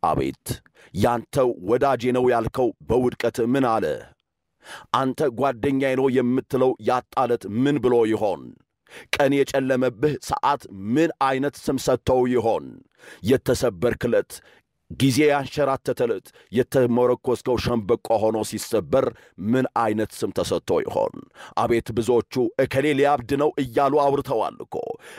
አቤት ያንተው ወዳጄ ነው ያልከው በውድቀት ምን አለ? አንተ ጓደኛዬ ነው የምትለው ያጣለት ምን ብሎ ይሆን? ቀን የጨለመብህ ሰዓት ምን ዐይነት ስም ሰጥተው ይሆን? የተሰበርክለት ጊዜ ያንሸራተተለት የተመረኮዝከው ሸምበቆ ሆኖ ሲሰበር ምን ዐይነት ስም ተሰጥቶ ይሆን? አቤት ብዙዎቹ እከሌ ሊያብድ ነው እያሉ አውርተዋል እኮ።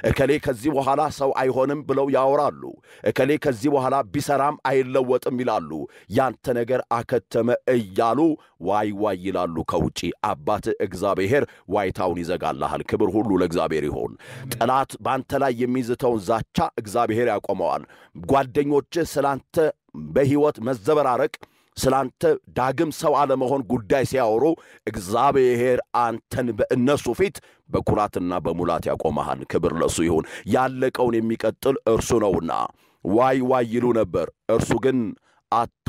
እከሌ ከዚህ በኋላ ሰው አይሆንም ብለው ያወራሉ። እከሌ ከዚህ በኋላ ቢሰራም አይለወጥም ይላሉ። ያንተ ነገር አከተመ እያሉ ዋይ ዋይ ይላሉ ከውጪ። አባት እግዚአብሔር ዋይታውን ይዘጋልሃል። ክብር ሁሉ ለእግዚአብሔር ይሆን። ጠላት በአንተ ላይ የሚዝተውን ዛቻ እግዚአብሔር ያቆመዋል። ጓደኞችህ ስላንተ በሕይወት መዘበራረቅ ስላንተ ዳግም ሰው አለመሆን ጉዳይ ሲያወሩ እግዚአብሔር አንተን በእነሱ ፊት በኩራትና በሙላት ያቆመሃል። ክብር ለእሱ ይሁን። ያለቀውን የሚቀጥል እርሱ ነውና ዋይ ዋይ ይሉ ነበር። እርሱ ግን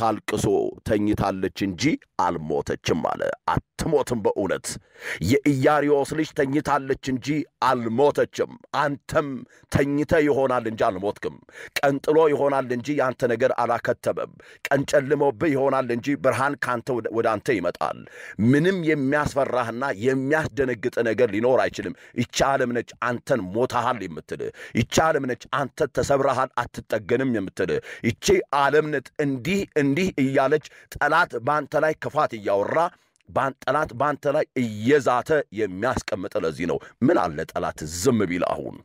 አታልቅሱ ተኝታለች እንጂ አልሞተችም አለ። አትሞትም። በእውነት የኢያሪዮስ ልጅ ተኝታለች እንጂ አልሞተችም። አንተም ተኝተህ ይሆናል እንጂ አልሞትክም። ቀን ጥሎ ይሆናል እንጂ የአንተ ነገር አላከተመም። ቀን ጨልሞብህ ይሆናል እንጂ ብርሃን ከአንተ ወደ አንተ ይመጣል። ምንም የሚያስፈራህና የሚያስደነግጥ ነገር ሊኖር አይችልም። ይቺ ዓለም ነች አንተን ሞታሃል የምትልህ። ይቺ ዓለም ነች አንተ ተሰብረሃል አትጠገንም የምትልህ። ይቺ ዓለም ነች እንዲህ እንዲህ እያለች ጠላት በአንተ ላይ ክፋት እያወራ ጠላት በአንተ ላይ እየዛተ የሚያስቀምጥ ለዚህ ነው። ምን አለ ጠላት ዝም ቢል አሁን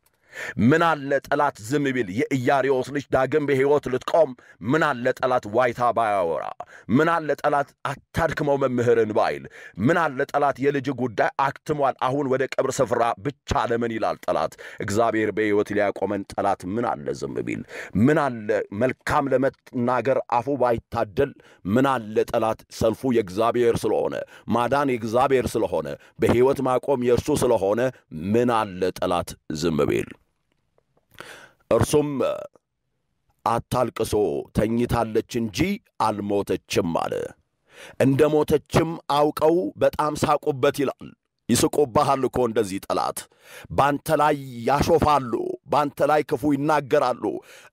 ምን አለ ጠላት ዝም ቢል? የኢያሪዎስ ልጅ ዳግም በሕይወት ልትቆም። ምን አለ ጠላት ዋይታ ባያወራ? ምን አለ ጠላት አታድክመው መምህርን ባይል? ምን አለ ጠላት የልጅ ጉዳይ አክትሟል። አሁን ወደ ቀብር ስፍራ ብቻ ለምን ይላል ጠላት? እግዚአብሔር በሕይወት ሊያቆመን ጠላት ምን አለ ዝም ቢል? ምን አለ መልካም ለመናገር አፉ ባይታደል? ምን አለ ጠላት ሰልፉ የእግዚአብሔር ስለሆነ? ማዳን የእግዚአብሔር ስለሆነ? በሕይወት ማቆም የእርሱ ስለሆነ? ምን አለ ጠላት ዝም ቢል እርሱም አታልቅሶ ተኝታለች እንጂ አልሞተችም አለ። እንደ ሞተችም አውቀው በጣም ሳቁበት ይላል። ይስቁብሃል እኮ እንደዚህ ጠላት ባንተ ላይ ያሾፋሉ፣ ባንተ ላይ ክፉ ይናገራሉ።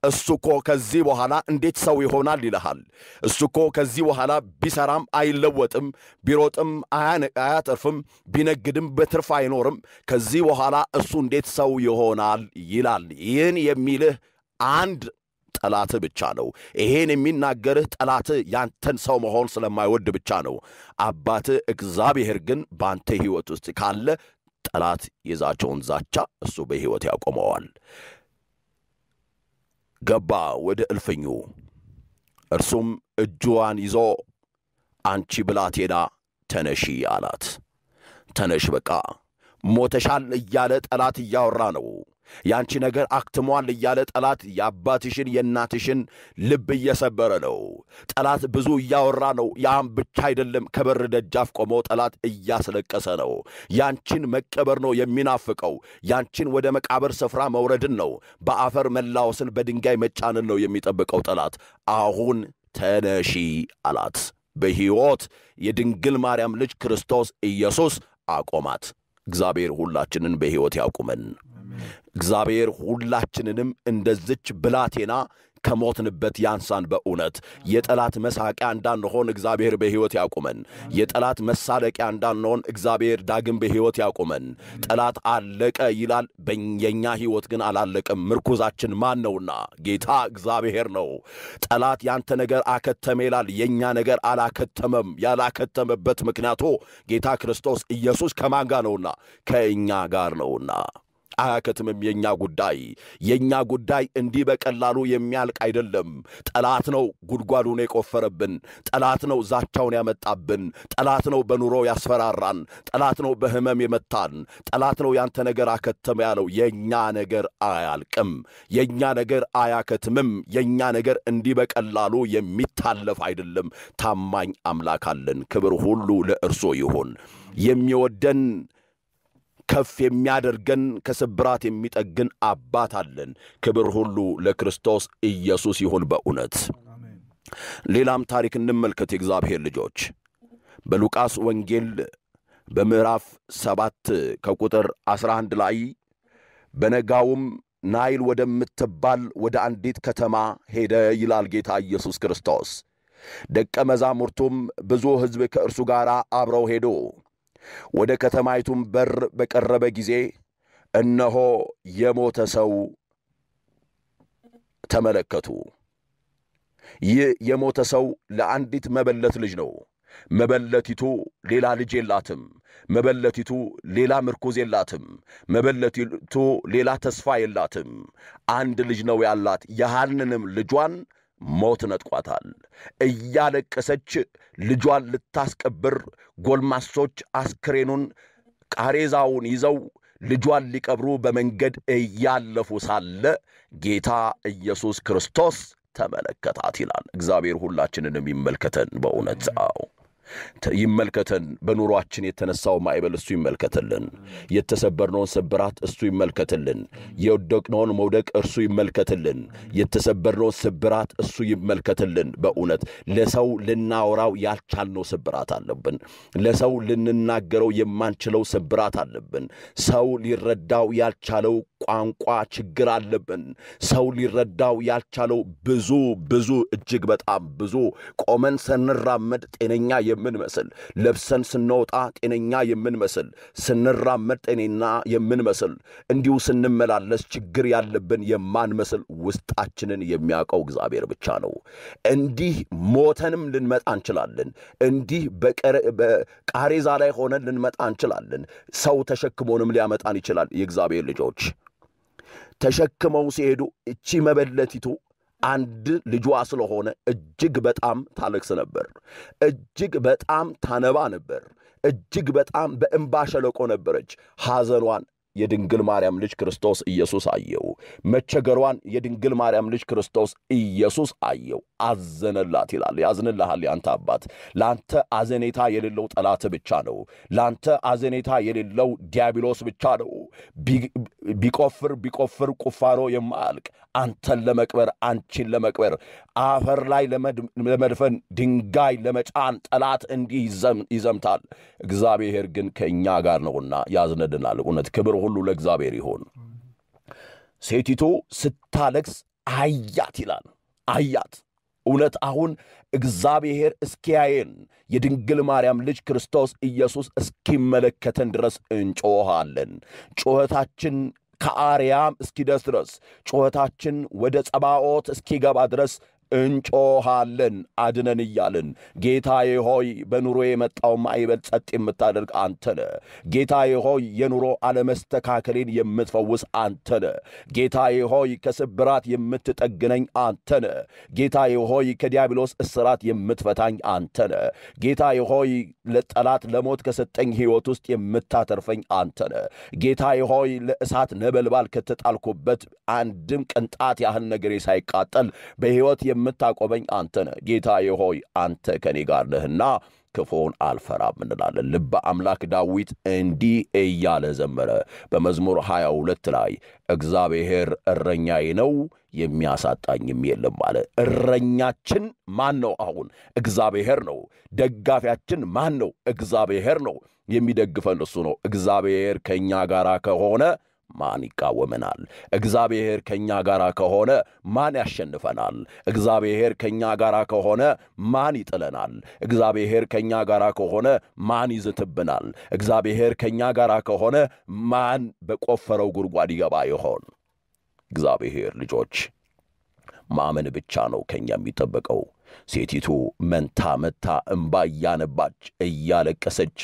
እሱ እኮ ከዚህ በኋላ እንዴት ሰው ይሆናል ይልሃል። እሱ እኮ ከዚህ በኋላ ቢሰራም አይለወጥም፣ ቢሮጥም አያተርፍም፣ ቢነግድም በትርፍ አይኖርም። ከዚህ በኋላ እሱ እንዴት ሰው ይሆናል ይላል። ይህን የሚልህ አንድ ጠላትህ ብቻ ነው። ይሄን የሚናገርህ ጠላትህ ያንተን ሰው መሆን ስለማይወድ ብቻ ነው። አባትህ እግዚአብሔር ግን በአንተ ሕይወት ውስጥ ካለ ጠላት የዛቸውን ዛቻ እሱ በሕይወት ያቆመዋል። ገባ ወደ እልፍኙ። እርሱም እጇን ይዞ አንቺ ብላቴና ተነሺ አላት። ተነሽ በቃ ሞተሻል እያለ ጠላት እያወራ ነው። ያንቺ ነገር አክትሟል እያለ ጠላት የአባትሽን የእናትሽን ልብ እየሰበረ ነው። ጠላት ብዙ እያወራ ነው። ያም ብቻ አይደለም፣ ከበር ደጃፍ ቆሞ ጠላት እያስለቀሰ ነው። ያንቺን መቀበር ነው የሚናፍቀው። ያንቺን ወደ መቃብር ስፍራ መውረድን ነው፣ በአፈር መላወስን፣ በድንጋይ መጫንን ነው የሚጠብቀው ጠላት። አሁን ተነሺ አላት። በሕይወት የድንግል ማርያም ልጅ ክርስቶስ ኢየሱስ አቆማት። እግዚአብሔር ሁላችንን በሕይወት ያቁመን። እግዚአብሔር ሁላችንንም እንደዝች ብላቴና ከሞትንበት ያንሳን። በእውነት የጠላት መሳቂያ እንዳንሆን እግዚአብሔር በሕይወት ያቁመን። የጠላት መሳለቂያ እንዳንሆን እግዚአብሔር ዳግም በሕይወት ያቁመን። ጠላት አለቀ ይላል፣ የእኛ ሕይወት ግን አላለቀም። ምርኩዛችን ማን ነውና? ጌታ እግዚአብሔር ነው። ጠላት ያንተ ነገር አከተመ ይላል፣ የእኛ ነገር አላከተመም። ያላከተመበት ምክንያቱ ጌታ ክርስቶስ ኢየሱስ ከማን ጋር ነውና? ከእኛ ጋር ነውና አያከትምም። የእኛ ጉዳይ የእኛ ጉዳይ እንዲህ በቀላሉ የሚያልቅ አይደለም። ጠላት ነው ጉድጓዱን የቆፈረብን። ጠላት ነው ዛቻውን ያመጣብን። ጠላት ነው በኑሮ ያስፈራራን። ጠላት ነው በሕመም የመታን። ጠላት ነው ያንተ ነገር አከተመ ያለው። የእኛ ነገር አያልቅም። የእኛ ነገር አያከትምም። የእኛ ነገር እንዲህ በቀላሉ የሚታለፍ አይደለም። ታማኝ አምላክ አለን። ክብር ሁሉ ለእርሶ ይሁን። የሚወደን ከፍ የሚያደርገን ከስብራት የሚጠግን አባት አለን። ክብር ሁሉ ለክርስቶስ ኢየሱስ ይሁን። በእውነት ሌላም ታሪክ እንመልከት። የእግዚአብሔር ልጆች በሉቃስ ወንጌል በምዕራፍ ሰባት ከቁጥር 11 ላይ በነጋውም ናይል ወደምትባል ወደ አንዲት ከተማ ሄደ ይላል ጌታ ኢየሱስ ክርስቶስ። ደቀ መዛሙርቱም ብዙ ሕዝብ ከእርሱ ጋር አብረው ሄዱ። ወደ ከተማይቱም በር በቀረበ ጊዜ እነሆ የሞተ ሰው ተመለከቱ። ይህ የሞተ ሰው ለአንዲት መበለት ልጅ ነው። መበለቲቱ ሌላ ልጅ የላትም። መበለቲቱ ሌላ ምርኩዝ የላትም። መበለቲቱ ሌላ ተስፋ የላትም። አንድ ልጅ ነው ያላት። ያህንንም ልጇን ሞት ነጥቋታል። እያለቀሰች ልጇን ልታስቀብር ጎልማሶች አስክሬኑን ቃሬዛውን ይዘው ልጇን ሊቀብሩ በመንገድ እያለፉ ሳለ ጌታ ኢየሱስ ክርስቶስ ተመለከታት ይላል። እግዚአብሔር ሁላችንንም ይመልከተን። በእውነት አዎ ይመልከተን። በኑሯችን የተነሳው ማዕበል እሱ ይመልከትልን። የተሰበርነውን ስብራት እሱ ይመልከትልን። የወደቅነውን መውደቅ እርሱ ይመልከትልን። የተሰበርነውን ስብራት እሱ ይመልከትልን። በእውነት ለሰው ልናወራው ያልቻልነው ስብራት አለብን። ለሰው ልንናገረው የማንችለው ስብራት አለብን። ሰው ሊረዳው ያልቻለው ቋንቋ ችግር አለብን። ሰው ሊረዳው ያልቻለው ብዙ ብዙ እጅግ በጣም ብዙ ቆመን ስንራመድ ጤነኛ የምንመስል ለብሰን ስንወጣ ጤነኛ የምንመስል ስንራመድ ጤነኛ የምንመስል እንዲሁ ስንመላለስ ችግር ያለብን የማንመስል ውስጣችንን የሚያውቀው እግዚአብሔር ብቻ ነው። እንዲህ ሞተንም ልንመጣ እንችላለን። እንዲህ በቃሬዛ ላይ ሆነን ልንመጣ እንችላለን። ሰው ተሸክሞንም ሊያመጣን ይችላል። የእግዚአብሔር ልጆች ተሸክመው ሲሄዱ እቺ መበለቲቱ አንድ ልጇ ስለሆነ እጅግ በጣም ታለቅስ ነበር። እጅግ በጣም ታነባ ነበር። እጅግ በጣም በእንባ ሸለቆ ነበረች። ሐዘኗን የድንግል ማርያም ልጅ ክርስቶስ ኢየሱስ አየው። መቸገሯን የድንግል ማርያም ልጅ ክርስቶስ ኢየሱስ አየው፣ አዘነላት ይላል። ያዝንልሃል ያንተ አባት። ለአንተ አዘኔታ የሌለው ጠላት ብቻ ነው። ለአንተ አዘኔታ የሌለው ዲያብሎስ ብቻ ነው። ቢቆፍር ቢቆፍር ቁፋሮ የማያልቅ አንተን ለመቅበር አንቺን ለመቅበር አፈር ላይ ለመድፈን ድንጋይ ለመጫን ጠላት እንዲህ ይዘምታል። እግዚአብሔር ግን ከእኛ ጋር ነውና ያዝነድናል። እውነት ክብር ሁሉ ለእግዚአብሔር ይሆን። ሴቲቱ ስታለቅስ አያት ይላል። አያት እውነት አሁን እግዚአብሔር እስኪያየን የድንግል ማርያም ልጅ ክርስቶስ ኢየሱስ እስኪመለከተን ድረስ እንጮኻለን። ጩኸታችን ከአርያም እስኪደርስ ድረስ ጩኸታችን ወደ ጸባዖት እስኪገባ ድረስ እንጮኻለን አድነን እያልን ጌታዬ ሆይ በኑሮ የመጣው ማዕበል ጸጥ የምታደርግ አንተነ ጌታዬ ሆይ የኑሮ አለመስተካከሌን የምትፈውስ አንተነ ጌታዬ ሆይ ከስብራት የምትጠግነኝ አንተነ ጌታዬ ሆይ ከዲያብሎስ እስራት የምትፈታኝ አንተነ ጌታዬ ሆይ ለጠላት ለሞት ከሰጠኝ ሕይወት ውስጥ የምታተርፈኝ አንተነ ጌታዬ ሆይ ለእሳት ነበልባል ከተጣልኩበት አንድም ቅንጣት ያህል ነገሬ ሳይቃጠል በሕይወት የምታቆመኝ አንተ ነህ። ጌታዬ ሆይ አንተ ከኔ ጋር ነህና ክፉውን አልፈራም እንላለን። ልበ አምላክ ዳዊት እንዲህ እያለ ዘመረ በመዝሙር 22 ላይ እግዚአብሔር እረኛዬ ነው የሚያሳጣኝም የለም አለ። እረኛችን ማን ነው? አሁን እግዚአብሔር ነው። ደጋፊያችን ማን ነው? እግዚአብሔር ነው። የሚደግፈን እሱ ነው። እግዚአብሔር ከእኛ ጋር ከሆነ ማን ይቃወመናል? እግዚአብሔር ከእኛ ጋር ከሆነ ማን ያሸንፈናል? እግዚአብሔር ከእኛ ጋር ከሆነ ማን ይጥለናል? እግዚአብሔር ከእኛ ጋር ከሆነ ማን ይዝትብናል? እግዚአብሔር ከእኛ ጋር ከሆነ ማን በቆፈረው ጉድጓድ ይገባ ይሆን? እግዚአብሔር ልጆች ማመን ብቻ ነው ከእኛ የሚጠበቀው። ሴቲቱ መንታ መታ እምባ እያነባች እያለቀሰች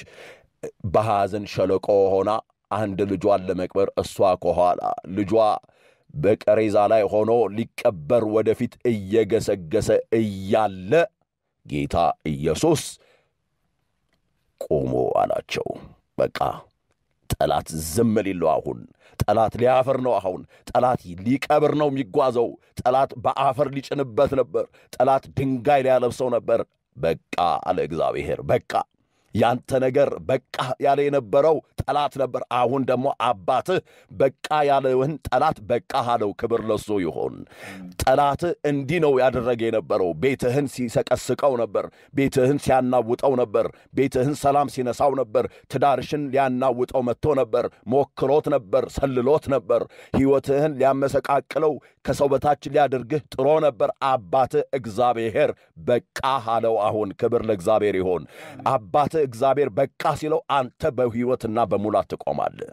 በሐዘን ሸለቆ ሆና አንድ ልጇን ለመቅበር እሷ ከኋላ ልጇ በቀሬዛ ላይ ሆኖ ሊቀበር ወደፊት እየገሰገሰ እያለ ጌታ ኢየሱስ ቆሞ አላቸው። በቃ ጠላት ዝም ሊለው አሁን ጠላት ሊያፈር ነው። አሁን ጠላት ሊቀብር ነው የሚጓዘው። ጠላት በአፈር ሊጭንበት ነበር። ጠላት ድንጋይ ሊያለብሰው ነበር። በቃ አለ እግዚአብሔር። በቃ ያንተ ነገር በቃ ያለ የነበረው ጠላት ነበር። አሁን ደግሞ አባትህ በቃ ያለውን ጠላት በቃ አለው። ክብር ለሱ ይሆን። ጠላትህ እንዲህ ነው ያደረገ የነበረው። ቤትህን ሲሰቀስቀው ነበር። ቤትህን ሲያናውጠው ነበር። ቤትህን ሰላም ሲነሳው ነበር። ትዳርሽን ሊያናውጠው መጥቶ ነበር። ሞክሮት ነበር። ሰልሎት ነበር። ሕይወትህን ሊያመሰቃቅለው ከሰው በታች ሊያደርግህ ጥሮ ነበር። አባትህ እግዚአብሔር በቃ አለው። አሁን ክብር ለእግዚአብሔር ይሆን። አባትህ እግዚአብሔር በቃ ሲለው አንተ በሕይወትና በሙላት ትቆማለህ።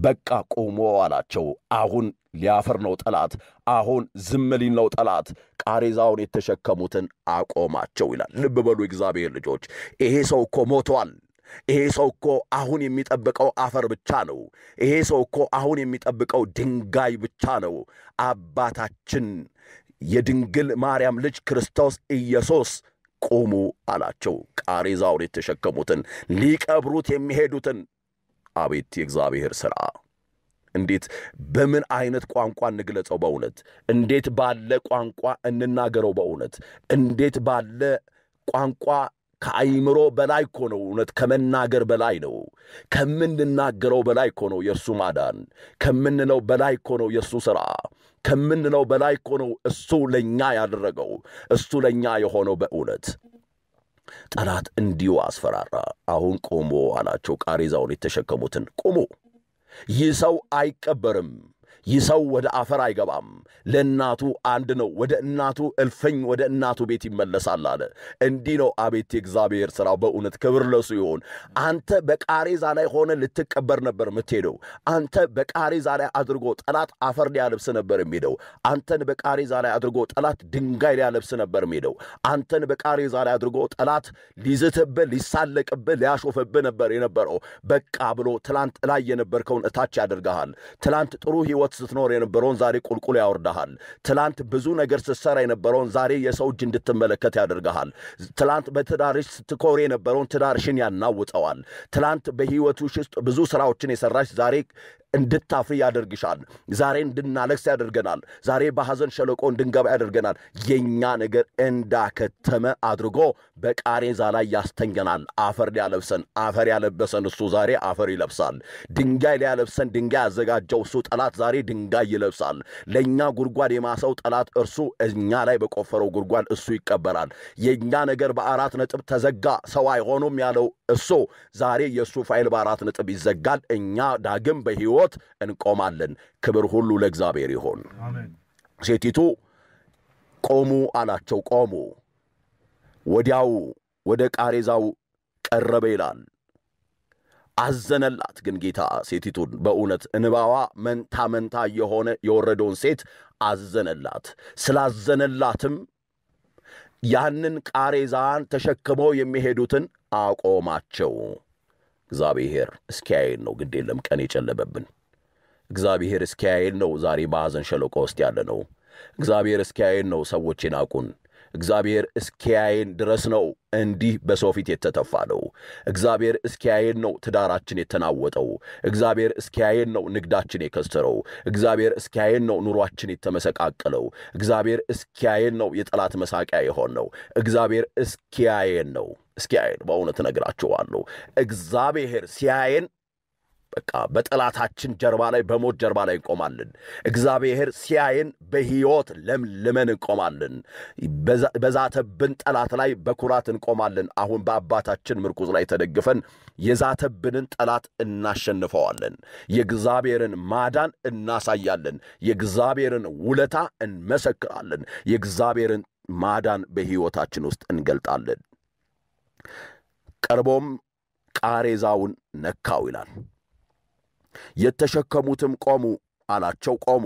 በቃ ቆሞ አላቸው። አሁን ሊያፈር ነው ጠላት። አሁን ዝም ሊል ነው ጠላት። ቃሬዛውን የተሸከሙትን አቆማቸው ይላል። ልብ በሉ እግዚአብሔር ልጆች፣ ይሄ ሰው እኮ ሞቷል። ይሄ ሰው እኮ አሁን የሚጠብቀው አፈር ብቻ ነው። ይሄ ሰው እኮ አሁን የሚጠብቀው ድንጋይ ብቻ ነው። አባታችን የድንግል ማርያም ልጅ ክርስቶስ ኢየሱስ ቁሙ አላቸው። ቃሬዛውን የተሸከሙትን ሊቀብሩት የሚሄዱትን አቤት የእግዚአብሔር ሥራ! እንዴት በምን አይነት ቋንቋ እንግለጸው? በእውነት እንዴት ባለ ቋንቋ እንናገረው? በእውነት እንዴት ባለ ቋንቋ ከአይምሮ በላይ እኮ ነው። እውነት ከመናገር በላይ ነው። ከምንናገረው በላይ እኮ ነው የእሱ ማዳን። ከምንለው በላይ እኮ ነው የእሱ ሥራ። ከምንለው በላይ እኮ ነው እሱ ለእኛ ያደረገው፣ እሱ ለእኛ የሆነው። በእውነት ጠላት እንዲሁ አስፈራራ። አሁን ቆሞ አላቸው ቃሬዛውን የተሸከሙትን ቁሙ። ይህ ሰው አይቀበርም። ይህ ሰው ወደ አፈር አይገባም። ለእናቱ አንድ ነው። ወደ እናቱ እልፍኝ፣ ወደ እናቱ ቤት ይመለሳል አለ። እንዲህ ነው አቤት የእግዚአብሔር ሥራው። በእውነት ክብር ለሱ ይሆን። አንተ በቃሬዛ ላይ ሆነ ልትቀበር ነበር የምትሄደው። አንተ በቃሬዛ ላይ አድርጎ ጠላት አፈር ሊያለብስ ነበር የሚሄደው። አንተን በቃሬዛ ላይ አድርጎ ጠላት ድንጋይ ሊያለብስ ነበር የሚሄደው። አንተን በቃሬዛ ላይ አድርጎ ጠላት ሊዝትብህ፣ ሊሳለቅብህ፣ ሊያሾፍብህ ነበር የነበረው። በቃ ብሎ ትላንት ላይ የነበርከውን እታች ያደርግሃል። ትላንት ጥሩ ሕይወት ስትኖር የነበረውን ዛሬ ቁልቁል ያወርድሃል። ትላንት ብዙ ነገር ስትሰራ የነበረውን ዛሬ የሰው እጅ እንድትመለከት ያደርግሃል። ትላንት በትዳርሽ ስትኮር የነበረውን ትዳርሽን ያናውጠዋል። ትላንት በሕይወትሽ ውስጥ ብዙ ስራዎችን የሰራሽ ዛሬ እንድታፍሪ ያደርግሻል። ዛሬ እንድናለቅስ ያደርገናል። ዛሬ በሐዘን ሸለቆ እንድንገባ ያደርገናል። የእኛ ነገር እንዳከተመ አድርጎ በቃሬዛ ላይ ያስተኘናል። አፈር ሊያለብሰን አፈር ያለበሰን እሱ ዛሬ አፈር ይለብሳል። ድንጋይ ሊያለብሰን ድንጋይ ያዘጋጀው እሱ ጠላት ዛሬ ድንጋይ ይለብሳል። ለእኛ ጉድጓድ የማሰው ጠላት እርሱ እኛ ላይ በቆፈረው ጉድጓድ እሱ ይቀበራል። የእኛ ነገር በአራት ነጥብ ተዘጋ፣ ሰው አይሆኑም ያለው እሱ ዛሬ የእሱ ፋይል በአራት ነጥብ ይዘጋል። እኛ ዳግም በሕይወት እንቆማለን። ክብር ሁሉ ለእግዚአብሔር ይሆን። ሴቲቱ ቆሙ አላቸው፣ ቆሙ። ወዲያው ወደ ቃሬዛው ቀረበ ይላል። አዘነላት ግን ጌታ ሴቲቱን በእውነት እንባዋ መንታ መንታ የሆነ የወረደውን ሴት አዘነላት። ስላዘነላትም ያንን ቃሬዛን ተሸክመው የሚሄዱትን አቆማቸው። እግዚአብሔር እስኪያየን ነው። ግድ የለም ቀን የጨለመብን እግዚአብሔር እስኪያየን ነው። ዛሬ በሐዘን ሸለቆ ውስጥ ያለ ነው። እግዚአብሔር እስኪያየን ነው ሰዎች የናቁን። እግዚአብሔር እስኪያየን ድረስ ነው እንዲህ በሰው ፊት የተተፋ ነው። እግዚአብሔር እስኪያየን ነው ትዳራችን የተናወጠው። እግዚአብሔር እስኪያየን ነው ንግዳችን የከሰረው። እግዚአብሔር እስኪያየን ነው ኑሯችን የተመሰቃቀለው። እግዚአብሔር እስኪያየን ነው የጠላት መሳቂያ የሆን ነው። እግዚአብሔር እስኪያየን ነው እስኪያየን በእውነት እነግራችኋለሁ። እግዚአብሔር ሲያየን በቃ በጠላታችን ጀርባ ላይ በሞት ጀርባ ላይ እንቆማለን። እግዚአብሔር ሲያየን በሕይወት ለምልመን እንቆማለን። በዛተብን ጠላት ላይ በኩራት እንቆማለን። አሁን በአባታችን ምርኩዝ ላይ ተደግፈን የዛተብንን ጠላት እናሸንፈዋለን። የእግዚአብሔርን ማዳን እናሳያለን። የእግዚአብሔርን ውለታ እንመሰክራለን። የእግዚአብሔርን ማዳን በሕይወታችን ውስጥ እንገልጣለን። ቀርቦም ቃሬዛውን ነካው ይላል። የተሸከሙትም ቆሙ አላቸው። ቆሙ።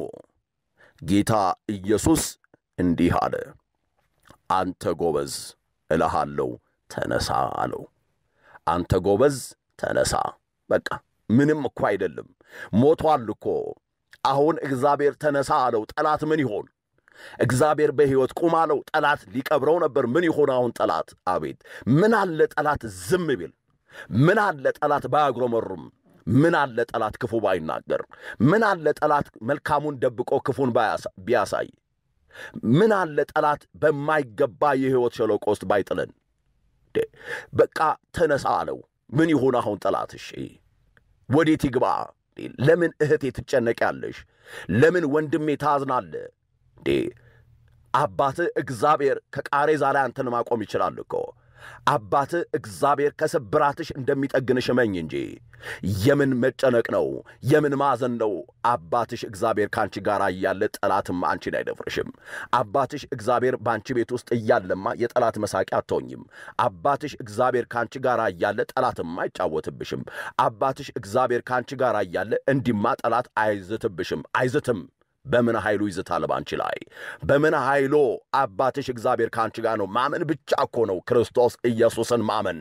ጌታ ኢየሱስ እንዲህ አለ፣ አንተ ጎበዝ እልሃለሁ ተነሳ አለው። አንተ ጎበዝ ተነሳ። በቃ ምንም እኮ አይደለም፣ ሞቷል እኮ። አሁን እግዚአብሔር ተነሳ አለው። ጠላት ምን ይሆን? እግዚአብሔር በሕይወት ቁም አለው። ጠላት ሊቀብረው ነበር። ምን ይሆን አሁን ጠላት? አቤት! ምን አለ ጠላት ዝም ቢል? ምን አለ ጠላት ባያጉረመሩም? ምን አለ ጠላት ክፉ ባይናገር? ምን አለ ጠላት መልካሙን ደብቆ ክፉን ቢያሳይ? ምን አለ ጠላት በማይገባ የሕይወት ሸለቆ ውስጥ ባይጥለን? በቃ ተነሳ አለው። ምን ይሁን አሁን ጠላት? እሺ ወዴት ይግባ? ለምን እህቴ ትጨነቂያለሽ? ለምን ወንድሜ ታዝናለ? እንዴ አባትህ እግዚአብሔር ከቃሬዛ ላይ አንተን ማቆም ይችላል እኮ። አባትህ እግዚአብሔር ከስብራትሽ እንደሚጠግንሽ እመኝ እንጂ የምን መጨነቅ ነው? የምን ማዘን ነው? አባትሽ እግዚአብሔር ከአንቺ ጋር እያለ ጠላትማ አንቺን አይደፍርሽም። አባትሽ እግዚአብሔር በአንቺ ቤት ውስጥ እያለማ የጠላት መሳቂያ አትሆኝም። አባትሽ እግዚአብሔር ከአንቺ ጋር እያለ ጠላትማ አይጫወትብሽም። አባትሽ እግዚአብሔር ከአንቺ ጋር እያለ እንዲማ ጠላት አይዝትብሽም፣ አይዝትም። በምን ኃይሉ ይዝታል ባንቺ ላይ? በምን ኃይሎ? አባትሽ እግዚአብሔር ከአንቺ ጋር ነው። ማመን ብቻ እኮ ነው ክርስቶስ ኢየሱስን ማመን፣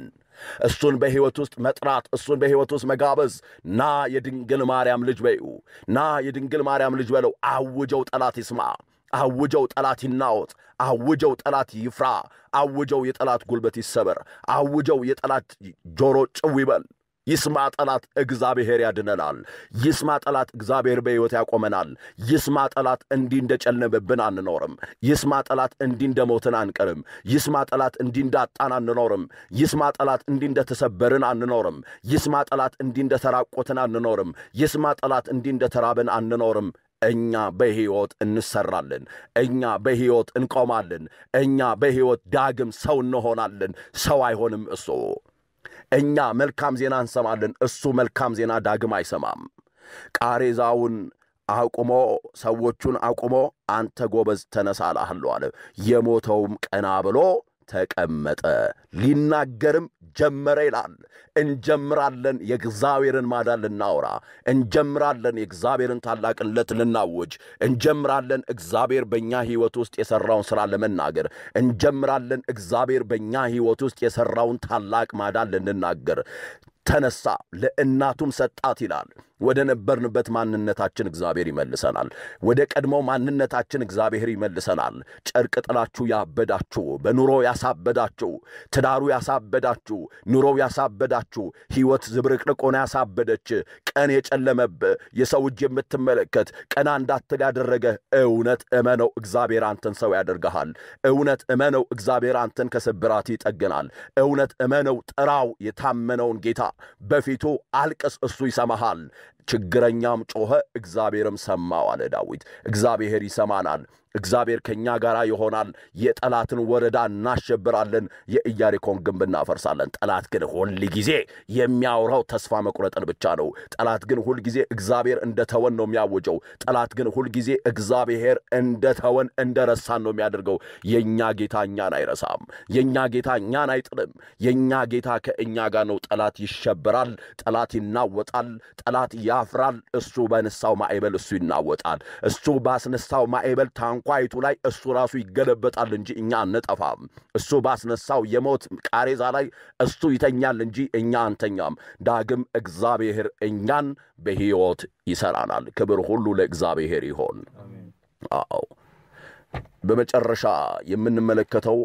እሱን በሕይወት ውስጥ መጥራት፣ እሱን በሕይወት ውስጥ መጋበዝ። ና የድንግል ማርያም ልጅ በይው፣ ና የድንግል ማርያም ልጅ በለው። አውጀው ጠላት ይስማ፣ አውጀው ጠላት ይናወጥ፣ አውጀው ጠላት ይፍራ፣ አውጀው የጠላት ጉልበት ይሰበር፣ አውጀው የጠላት ጆሮ ጭው ይበል። ይስማ ጠላት እግዚአብሔር ያድነናል። ይስማ ጠላት እግዚአብሔር በሕይወት ያቆመናል። ይስማ ጠላት እንዲህ እንደ ጨለመብን አንኖርም። ይስማ ጠላት እንዲህ እንደ ሞትን አንቀርም። ይስማ ጠላት እንዲህ እንዳጣን አንኖርም። ይስማ ጠላት እንዲህ እንደ ተሰበርን አንኖርም። ይስማ ጠላት እንዲህ እንደ ተራቆትን አንኖርም። ይስማ ጠላት እንዲህ እንደ ተራብን አንኖርም። እኛ በሕይወት እንሰራለን። እኛ በሕይወት እንቆማለን። እኛ በሕይወት ዳግም ሰው እንሆናለን። ሰው አይሆንም እሱ እኛ መልካም ዜና እንሰማለን፣ እሱ መልካም ዜና ዳግም አይሰማም። ቃሬዛውን አቁሞ ሰዎቹን አቁሞ አንተ ጎበዝ ተነሳ አለ። የሞተውም ቀና ብሎ ተቀመጠ፣ ሊናገርም ጀመረ ይላል። እንጀምራለን የእግዚአብሔርን ማዳን ልናወራ፣ እንጀምራለን የእግዚአብሔርን ታላቅነት ልናውጅ፣ እንጀምራለን እግዚአብሔር በእኛ ሕይወት ውስጥ የሠራውን ሥራ ለመናገር፣ እንጀምራለን እግዚአብሔር በእኛ ሕይወት ውስጥ የሠራውን ታላቅ ማዳን ልንናገር። ተነሳ፣ ለእናቱም ሰጣት ይላል። ወደ ነበርንበት ማንነታችን እግዚአብሔር ይመልሰናል። ወደ ቀድሞ ማንነታችን እግዚአብሔር ይመልሰናል። ጨርቅ ጥላችሁ ያበዳችሁ፣ በኑሮ ያሳበዳችሁ፣ ትዳሩ ያሳበዳችሁ፣ ኑሮው ያሳበዳችሁ፣ ሕይወት ዝብርቅርቆና ያሳበደች፣ ቀን የጨለመብ የሰው እጅ የምትመለከት ቀና እንዳትል ያደረገ እውነት እመነው፣ እግዚአብሔር አንተን ሰው ያደርግሃል። እውነት እመነው፣ እግዚአብሔር አንተን ከስብራት ይጠግናል። እውነት እመነው፣ ጥራው የታመነውን ጌታ በፊቱ አልቅስ፣ እሱ ይሰማሃል። ችግረኛም ጮኸ፣ እግዚአብሔርም ሰማው አለ ዳዊት። እግዚአብሔር ይሰማናል። እግዚአብሔር ከእኛ ጋር ይሆናል። የጠላትን ወረዳ እናሸብራለን፣ የኢያሪኮን ግንብ እናፈርሳለን። ጠላት ግን ሁል ጊዜ የሚያወራው ተስፋ መቁረጥን ብቻ ነው። ጠላት ግን ሁል ጊዜ እግዚአብሔር እንደተወን ነው የሚያውጀው። ጠላት ግን ሁል ጊዜ እግዚአብሔር እንደተወን እንደረሳን ነው የሚያደርገው። የእኛ ጌታ እኛን አይረሳም። የእኛ ጌታ እኛን አይጥልም። የእኛ ጌታ ከእኛ ጋር ነው። ጠላት ይሸበራል። ጠላት ይናወጣል። ጠላት ያፍራል። እሱ በነሳው ማዕበል እሱ ይናወጣል። እሱ ባስነሳው ማዕበል ታንኳይቱ ላይ እሱ ራሱ ይገለበጣል እንጂ እኛ አንጠፋም። እሱ ባስነሳው የሞት ቃሬዛ ላይ እሱ ይተኛል እንጂ እኛ አንተኛም። ዳግም እግዚአብሔር እኛን በሕይወት ይሠራናል። ክብር ሁሉ ለእግዚአብሔር ይሆን። አዎ በመጨረሻ የምንመለከተው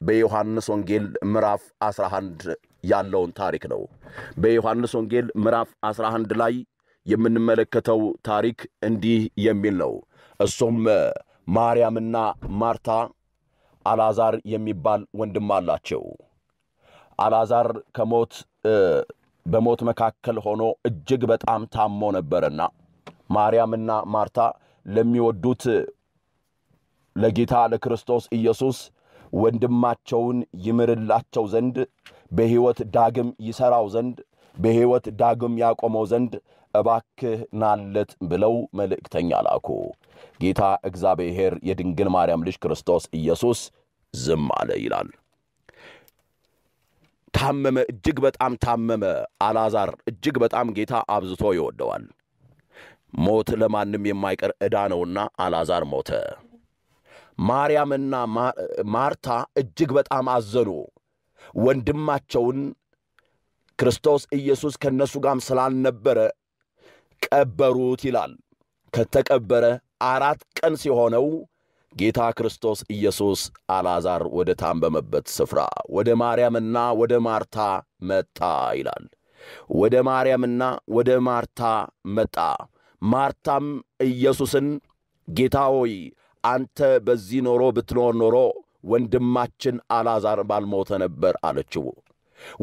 በዮሐንስ ወንጌል ምዕራፍ 11 ያለውን ታሪክ ነው። በዮሐንስ ወንጌል ምዕራፍ 11 ላይ የምንመለከተው ታሪክ እንዲህ የሚል ነው። እሱም ማርያምና ማርታ አልዓዛር የሚባል ወንድም አላቸው። አልዓዛር ከሞት በሞት መካከል ሆኖ እጅግ በጣም ታሞ ነበርና ማርያምና ማርታ ለሚወዱት ለጌታ ለክርስቶስ ኢየሱስ ወንድማቸውን ይምርላቸው ዘንድ በሕይወት ዳግም ይሠራው ዘንድ በሕይወት ዳግም ያቆመው ዘንድ እባክህ ናለት ብለው መልእክተኛ ላኩ። ጌታ እግዚአብሔር የድንግል ማርያም ልጅ ክርስቶስ ኢየሱስ ዝም አለ ይላል። ታመመ፣ እጅግ በጣም ታመመ። አልዓዛር እጅግ በጣም ጌታ አብዝቶ ይወደዋል። ሞት ለማንም የማይቀር ዕዳ ነውና አልዓዛር ሞተ። ማርያምና ማርታ እጅግ በጣም አዘኑ። ወንድማቸውን ክርስቶስ ኢየሱስ ከእነሱ ጋርም ስላልነበረ ቀበሩት ይላል። ከተቀበረ አራት ቀን ሲሆነው ጌታ ክርስቶስ ኢየሱስ አልዓዛር ወደ ታመመበት ስፍራ ወደ ማርያምና ወደ ማርታ መጣ ይላል። ወደ ማርያምና ወደ ማርታ መጣ። ማርታም ኢየሱስን ጌታ ሆይ አንተ በዚህ ኖሮ ብትኖር ኖሮ ወንድማችን አልዓዛር ባልሞተ ነበር አለችው።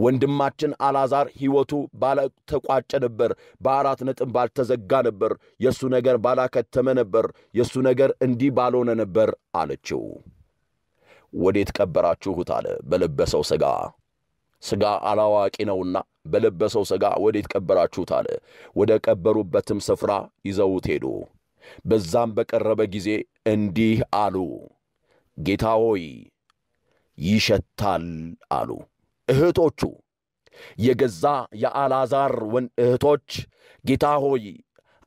ወንድማችን አልዓዛር ሕይወቱ ባልተቋጨ ነበር፣ በአራት ነጥብ ባልተዘጋ ነበር፣ የእሱ ነገር ባላከተመ ነበር፣ የእሱ ነገር እንዲህ ባልሆነ ነበር አለችው። ወዴት ቀበራችሁት አለ። በለበሰው ሥጋ ሥጋ አላዋቂ ነውና በለበሰው ሥጋ ወዴት ቀበራችሁት አለ። ወደ ቀበሩበትም ስፍራ ይዘውት ሄዱ። በዛም በቀረበ ጊዜ እንዲህ አሉ፣ ጌታ ሆይ ይሸታል አሉ። እህቶቹ የገዛ የአልዓዛር እህቶች ጌታ ሆይ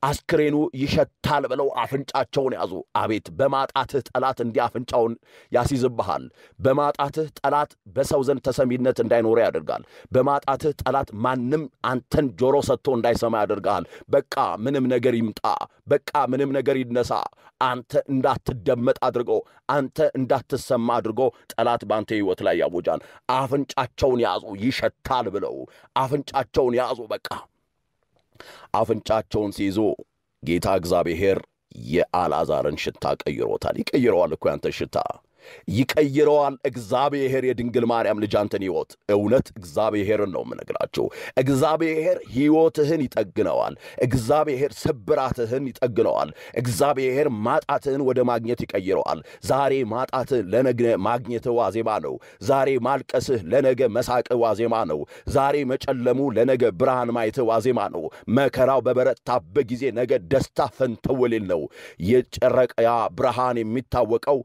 አስክሬኑ ይሸታል ብለው አፍንጫቸውን ያዙ። አቤት በማጣትህ ጠላት እንዲህ አፍንጫውን ያስይዝብሃል። በማጣትህ ጠላት በሰው ዘንድ ተሰሚነት እንዳይኖረ ያደርጋል። በማጣትህ ጠላት ማንም አንተን ጆሮ ሰጥቶ እንዳይሰማ ያደርግሃል። በቃ ምንም ነገር ይምጣ፣ በቃ ምንም ነገር ይነሳ፣ አንተ እንዳትደመጥ አድርጎ አንተ እንዳትሰማ አድርጎ ጠላት በአንተ ሕይወት ላይ ያውጃል። አፍንጫቸውን ያዙ፣ ይሸታል ብለው አፍንጫቸውን ያዙ። በቃ አፍንጫቸውን ሲይዙ ጌታ እግዚአብሔር የአልዓዛርን ሽታ ቀይሮታል። ይቀይረዋል እኮ ያንተን ሽታ ይቀይረዋል። እግዚአብሔር የድንግል ማርያም ልጅ አንተን ሕይወት እውነት እግዚአብሔርን ነው የምነግራቸው። እግዚአብሔር ሕይወትህን ይጠግነዋል። እግዚአብሔር ስብራትህን ይጠግነዋል። እግዚአብሔር ማጣትህን ወደ ማግኘት ይቀይረዋል። ዛሬ ማጣትህ ለነገ ማግኘትህ ዋዜማ ነው። ዛሬ ማልቀስህ ለነገ መሳቅህ ዋዜማ ነው። ዛሬ መጨለሙ ለነገ ብርሃን ማየትህ ዋዜማ ነው። መከራው በበረታበት ጊዜ ነገ ደስታ ፈንተውሊል ነው። የጨረቃ ብርሃን የሚታወቀው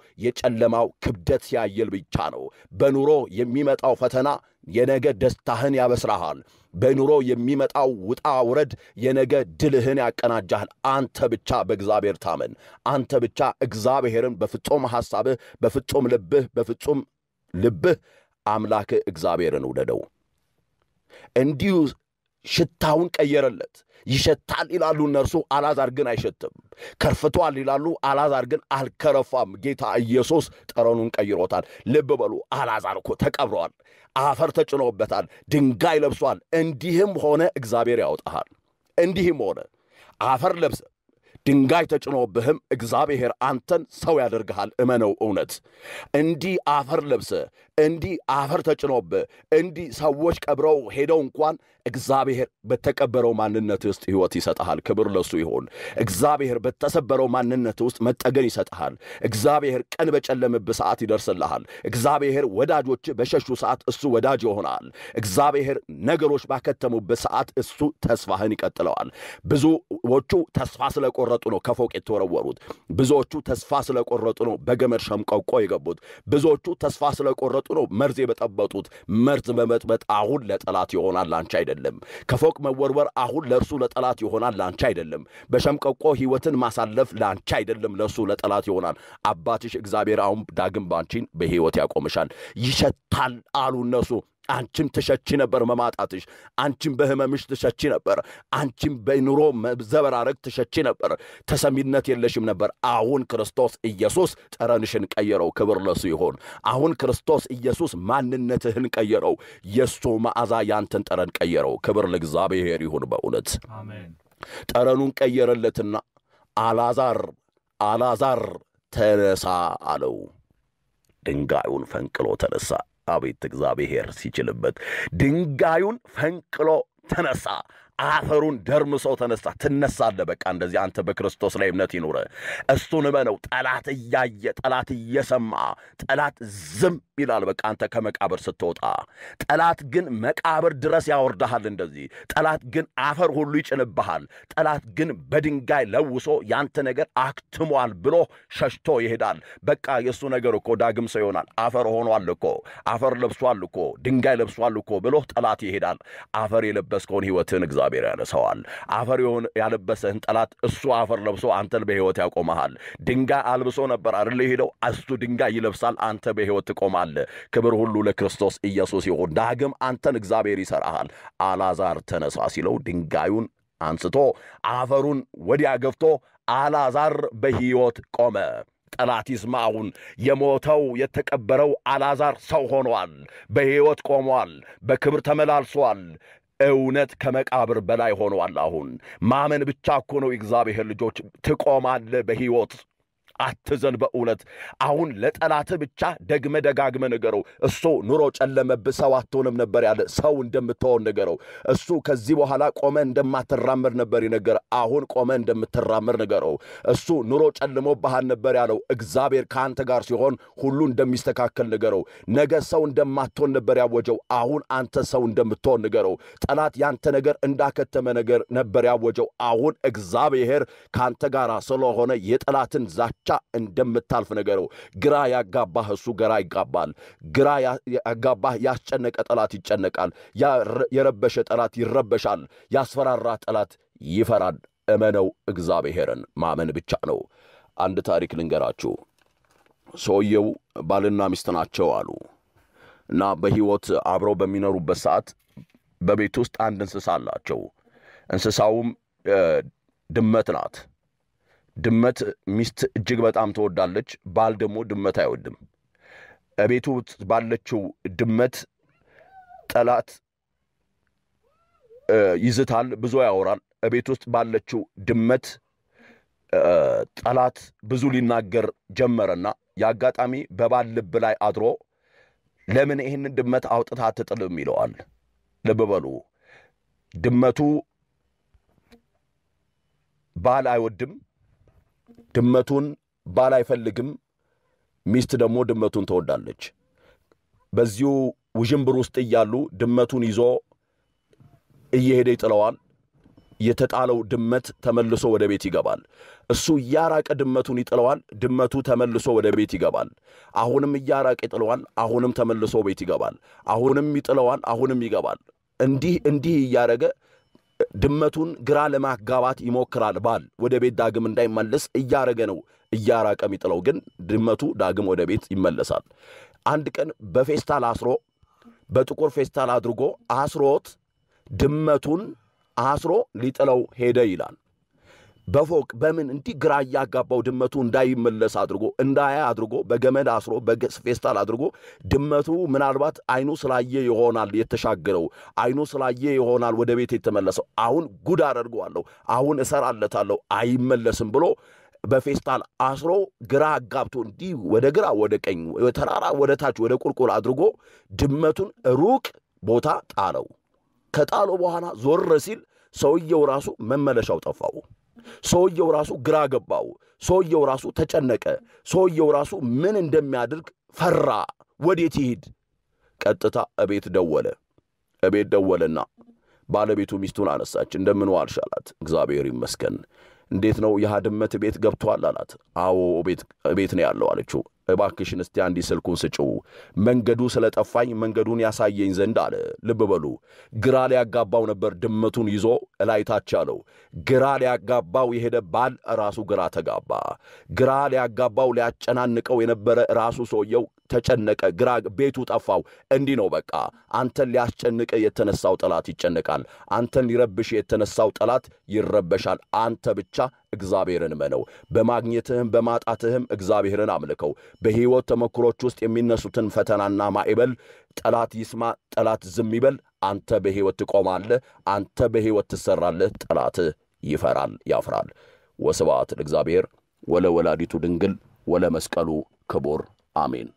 የጨለማው ክብደት ሲያየል ብቻ ነው። በኑሮ የሚመጣው ፈተና የነገ ደስታህን ያበስራሃል። በኑሮ የሚመጣው ውጣ ውረድ የነገ ድልህን ያቀናጃሃል። አንተ ብቻ በእግዚአብሔር ታመን። አንተ ብቻ እግዚአብሔርን በፍጹም ሐሳብህ፣ በፍጹም ልብህ፣ በፍጹም ልብህ አምላክህ እግዚአብሔርን ውደደው። እንዲሁ ሽታውን ቀየረለት። ይሸታል ይላሉ እነርሱ፣ አልዓዛር ግን አይሸትም። ከርፍቷል ይላሉ፣ አልዓዛር ግን አልከረፋም። ጌታ ኢየሱስ ጠረኑን ቀይሮታል። ልብ በሉ፣ አልዓዛር እኮ ተቀብረዋል፣ አፈር ተጭኖበታል፣ ድንጋይ ለብሷል። እንዲህም ሆነ እግዚአብሔር ያወጣሃል። እንዲህም ሆነ አፈር ለብሰ ድንጋይ ተጭኖብህም እግዚአብሔር አንተን ሰው ያደርግሃል። እመነው። እውነት እንዲህ አፈር ለብሰ እንዲህ አፈር ተጭኖብህ እንዲህ ሰዎች ቀብረው ሄደው እንኳን እግዚአብሔር በተቀበረው ማንነት ውስጥ ሕይወት ይሰጠሃል። ክብር ለሱ ይሆን። እግዚአብሔር በተሰበረው ማንነት ውስጥ መጠገን ይሰጠሃል። እግዚአብሔር ቀን በጨለምብህ ሰዓት ይደርስልሃል። እግዚአብሔር ወዳጆች በሸሹ ሰዓት እሱ ወዳጅ ይሆናል። እግዚአብሔር ነገሮች ባከተሙበት ሰዓት እሱ ተስፋህን ይቀጥለዋል። ብዙዎቹ ተስፋ ስለቆረጡ ነው ከፎቅ የተወረወሩት። ብዙዎቹ ተስፋ ስለቆረጡ ነው በገመድ ሸምቀቆ የገቡት። ብዙዎቹ ተስፋ ስለቆረጡ ነው መርዝ የበጠበጡት። መርዝ በመጥበጥ አሁን ለጠላት ይሆናል፣ ላንቺ አይደለም። ከፎቅ መወርወር አሁን ለእርሱ ለጠላት ይሆናል፣ ላንቺ አይደለም። በሸምቀቆ ሕይወትን ማሳለፍ ላንቺ አይደለም፣ ለእሱ ለጠላት ይሆናል። አባትሽ እግዚአብሔር አሁን ዳግም ባንቺን በሕይወት ያቆምሻል። ይሸታል አሉ እነሱ። አንቺም ትሸቺ ነበር መማጣትሽ። አንቺም በህመምሽ ትሸቺ ነበር። አንቺም በኑሮ ዘበራረግ ትሸቺ ነበር። ተሰሚነት የለሽም ነበር። አሁን ክርስቶስ ኢየሱስ ጠረንሽን ቀየረው። ክብር ለሱ ይሆን። አሁን ክርስቶስ ኢየሱስ ማንነትህን ቀየረው። የእሱ መዓዛ ያንተን ጠረን ቀየረው። ክብር ለእግዚአብሔር ይሁን። በእውነት ጠረኑን ቀየረለትና አልዓዛር አልዓዛር ተነሳ አለው። ድንጋዩን ፈንቅሎ ተነሳ። አቤት እግዚአብሔር ሲችልበት! ድንጋዩን ፈንቅሎ ተነሳ። አፈሩን ደርምሶ ተነሳ። ትነሳለህ። በቃ እንደዚህ አንተ በክርስቶስ ላይ እምነት ይኑረ። እሱን እመነው። ጠላት እያየ ጠላት እየሰማ ጠላት ዝም ይላል። በቃ አንተ ከመቃብር ስትወጣ፣ ጠላት ግን መቃብር ድረስ ያወርድሃል። እንደዚህ ጠላት ግን አፈር ሁሉ ይጭንብሃል። ጠላት ግን በድንጋይ ለውሶ ያንተ ነገር አክትሟል ብሎ ሸሽቶ ይሄዳል። በቃ የእሱ ነገር እኮ ዳግም ሰው ይሆናል። አፈር ሆኗል እኮ አፈር ለብሷል እኮ ድንጋይ ለብሷል እኮ ብሎ ጠላት ይሄዳል። አፈር የለበስከውን ሕይወትን እግዚአብሔር ያነሰዋል። አፈር ያለበሰህን ጠላት እሱ አፈር ለብሶ አንተን በሕይወት ያቆመሃል። ድንጋይ አልብሶ ነበር አይደል ሄደው እሱ ድንጋይ ይለብሳል። አንተ በሕይወት ትቆማለህ። ክብር ሁሉ ለክርስቶስ ኢየሱስ ይሁን። ዳግም አንተን እግዚአብሔር ይሠራሃል። አልዓዛር ተነሳ ሲለው ድንጋዩን አንስቶ አፈሩን ወዲያ ገፍቶ አልዓዛር በሕይወት ቆመ። ጠላት ይስማ። አሁን የሞተው የተቀበረው አልዓዛር ሰው ሆኗል። በሕይወት ቆሟል። በክብር ተመላልሷል። እውነት ከመቃብር በላይ ሆኗል። አሁን ማመን ብቻ እኮ ነው። የእግዚአብሔር ልጆች ትቆማለህ በሕይወት አትዘን። በእውነት አሁን ለጠላትህ ብቻ ደግመ ደጋግመ ንገረው። እሱ ኑሮ ጨለመብህ ሰው አትሆንም ነበር ያለ ሰው እንደምትሆን ንገረው። እሱ ከዚህ በኋላ ቆመ እንደማትራመድ ነበር የነገረ አሁን ቆመ እንደምትራመድ ንገረው። እሱ ኑሮ ጨልሞብሃል ነበር ያለው እግዚአብሔር ከአንተ ጋር ሲሆን ሁሉ እንደሚስተካከል ንገረው። ነገ ሰው እንደማትሆን ነበር ያወጀው አሁን አንተ ሰው እንደምትሆን ንገረው። ጠላት ያንተ ነገር እንዳከተመ ነገር ነበር ያወጀው አሁን እግዚአብሔር ከአንተ ጋር ስለሆነ የጠላትን ዛቻ እንደምታልፍ ነገረው። ግራ ያጋባህ እሱ ግራ ይጋባል። ግራ ያጋባህ ያስጨነቀ ጠላት ይጨነቃል። የረበሸ ጠላት ይረበሻል። ያስፈራራ ጠላት ይፈራል። እመነው፣ እግዚአብሔርን ማመን ብቻ ነው። አንድ ታሪክ ልንገራችሁ። ሰውየው ባልና ሚስት ናቸው አሉ እና በሕይወት አብረው በሚኖሩበት ሰዓት በቤት ውስጥ አንድ እንስሳ አላቸው። እንስሳውም ድመት ናት። ድመት ሚስት እጅግ በጣም ትወዳለች። ባል ደግሞ ድመት አይወድም። እቤቱ ባለችው ድመት ጠላት ይዝታል፣ ብዙ ያወራል። እቤት ውስጥ ባለችው ድመት ጠላት ብዙ ሊናገር ጀመረና የአጋጣሚ በባል ልብ ላይ አድሮ ለምን ይህንን ድመት አውጥታ አትጥልም ይለዋል። ልብ በሉ ድመቱ ባል አይወድም። ድመቱን ባል አይፈልግም። ሚስት ደግሞ ድመቱን ትወዳለች። በዚሁ ውዥንብር ውስጥ እያሉ ድመቱን ይዞ እየሄደ ይጥለዋል። የተጣለው ድመት ተመልሶ ወደ ቤት ይገባል። እሱ እያራቀ ድመቱን ይጥለዋል። ድመቱ ተመልሶ ወደ ቤት ይገባል። አሁንም እያራቀ ይጥለዋል። አሁንም ተመልሶ ቤት ይገባል። አሁንም ይጥለዋል። አሁንም ይገባል። እንዲህ እንዲህ እያደረገ ድመቱን ግራ ለማጋባት ይሞክራል። ባል ወደ ቤት ዳግም እንዳይመለስ እያረገ ነው እያራቀ የሚጥለው፣ ግን ድመቱ ዳግም ወደ ቤት ይመለሳል። አንድ ቀን በፌስታል አስሮ በጥቁር ፌስታል አድርጎ አስሮት ድመቱን አስሮ ሊጥለው ሄደ ይላል። በፎቅ በምን እንዲህ ግራ እያጋባው ድመቱ እንዳይመለስ አድርጎ እንዳያ አድርጎ በገመድ አስሮ በፌስታል አድርጎ ድመቱ ምናልባት አይኑ ስላየ ይሆናል የተሻገረው፣ አይኑ ስላየ ይሆናል ወደ ቤት የተመለሰው። አሁን ጉድ አደርገዋለሁ፣ አሁን እሰራለታለሁ፣ አይመለስም ብሎ በፌስታል አስሮ ግራ አጋብቶ እንዲህ ወደ ግራ ወደ ቀኝ ተራራ ወደ ታች ወደ ቁልቁል አድርጎ ድመቱን ሩቅ ቦታ ጣለው። ከጣለው በኋላ ዞር ሲል ሰውየው ራሱ መመለሻው ጠፋው። ሰውየው ራሱ ግራ ገባው። ሰውየው ራሱ ተጨነቀ። ሰውየው ራሱ ምን እንደሚያደርግ ፈራ። ወዴት ይሂድ? ቀጥታ እቤት ደወለ። እቤት ደወለና ባለቤቱ ሚስቱን አነሳች። እንደምን ዋልሽ አላት። እግዚአብሔር ይመስገን። እንዴት ነው ያህ ድመት ቤት ገብቷል አላት። አዎ ቤት ነው ያለው አለችው። እባክሽን እስቲ አንዲ ስልኩን ስጭው መንገዱ ስለጠፋኝ መንገዱን ያሳየኝ ዘንድ አለ። ልብ በሉ ግራ ሊያጋባው ነበር ድመቱን ይዞ እላይታች አለው። ግራ ሊያጋባው የሄደ ባል ራሱ ግራ ተጋባ። ግራ ሊያጋባው ሊያጨናንቀው የነበረ ራሱ ሰውየው ተጨነቀ። ግራ ቤቱ ጠፋው። እንዲህ ነው በቃ አንተን ሊያስጨንቅ የተነሳው ጠላት ይጨነቃል። አንተን ሊረብሽ የተነሳው ጠላት ይረበሻል። አንተ ብቻ እግዚአብሔርን መነው። በማግኘትህም በማጣትህም እግዚአብሔርን አምልከው። በሕይወት ተሞክሮች ውስጥ የሚነሱትን ፈተናና ማዕበል ጠላት ይስማ፣ ጠላት ዝም ይበል። አንተ በሕይወት ትቆማለህ። አንተ በሕይወት ትሠራለህ። ጠላትህ ይፈራል፣ ያፍራል። ወስብሐት ለእግዚአብሔር ወለ ድንግል ወለ ክቡር አሜን።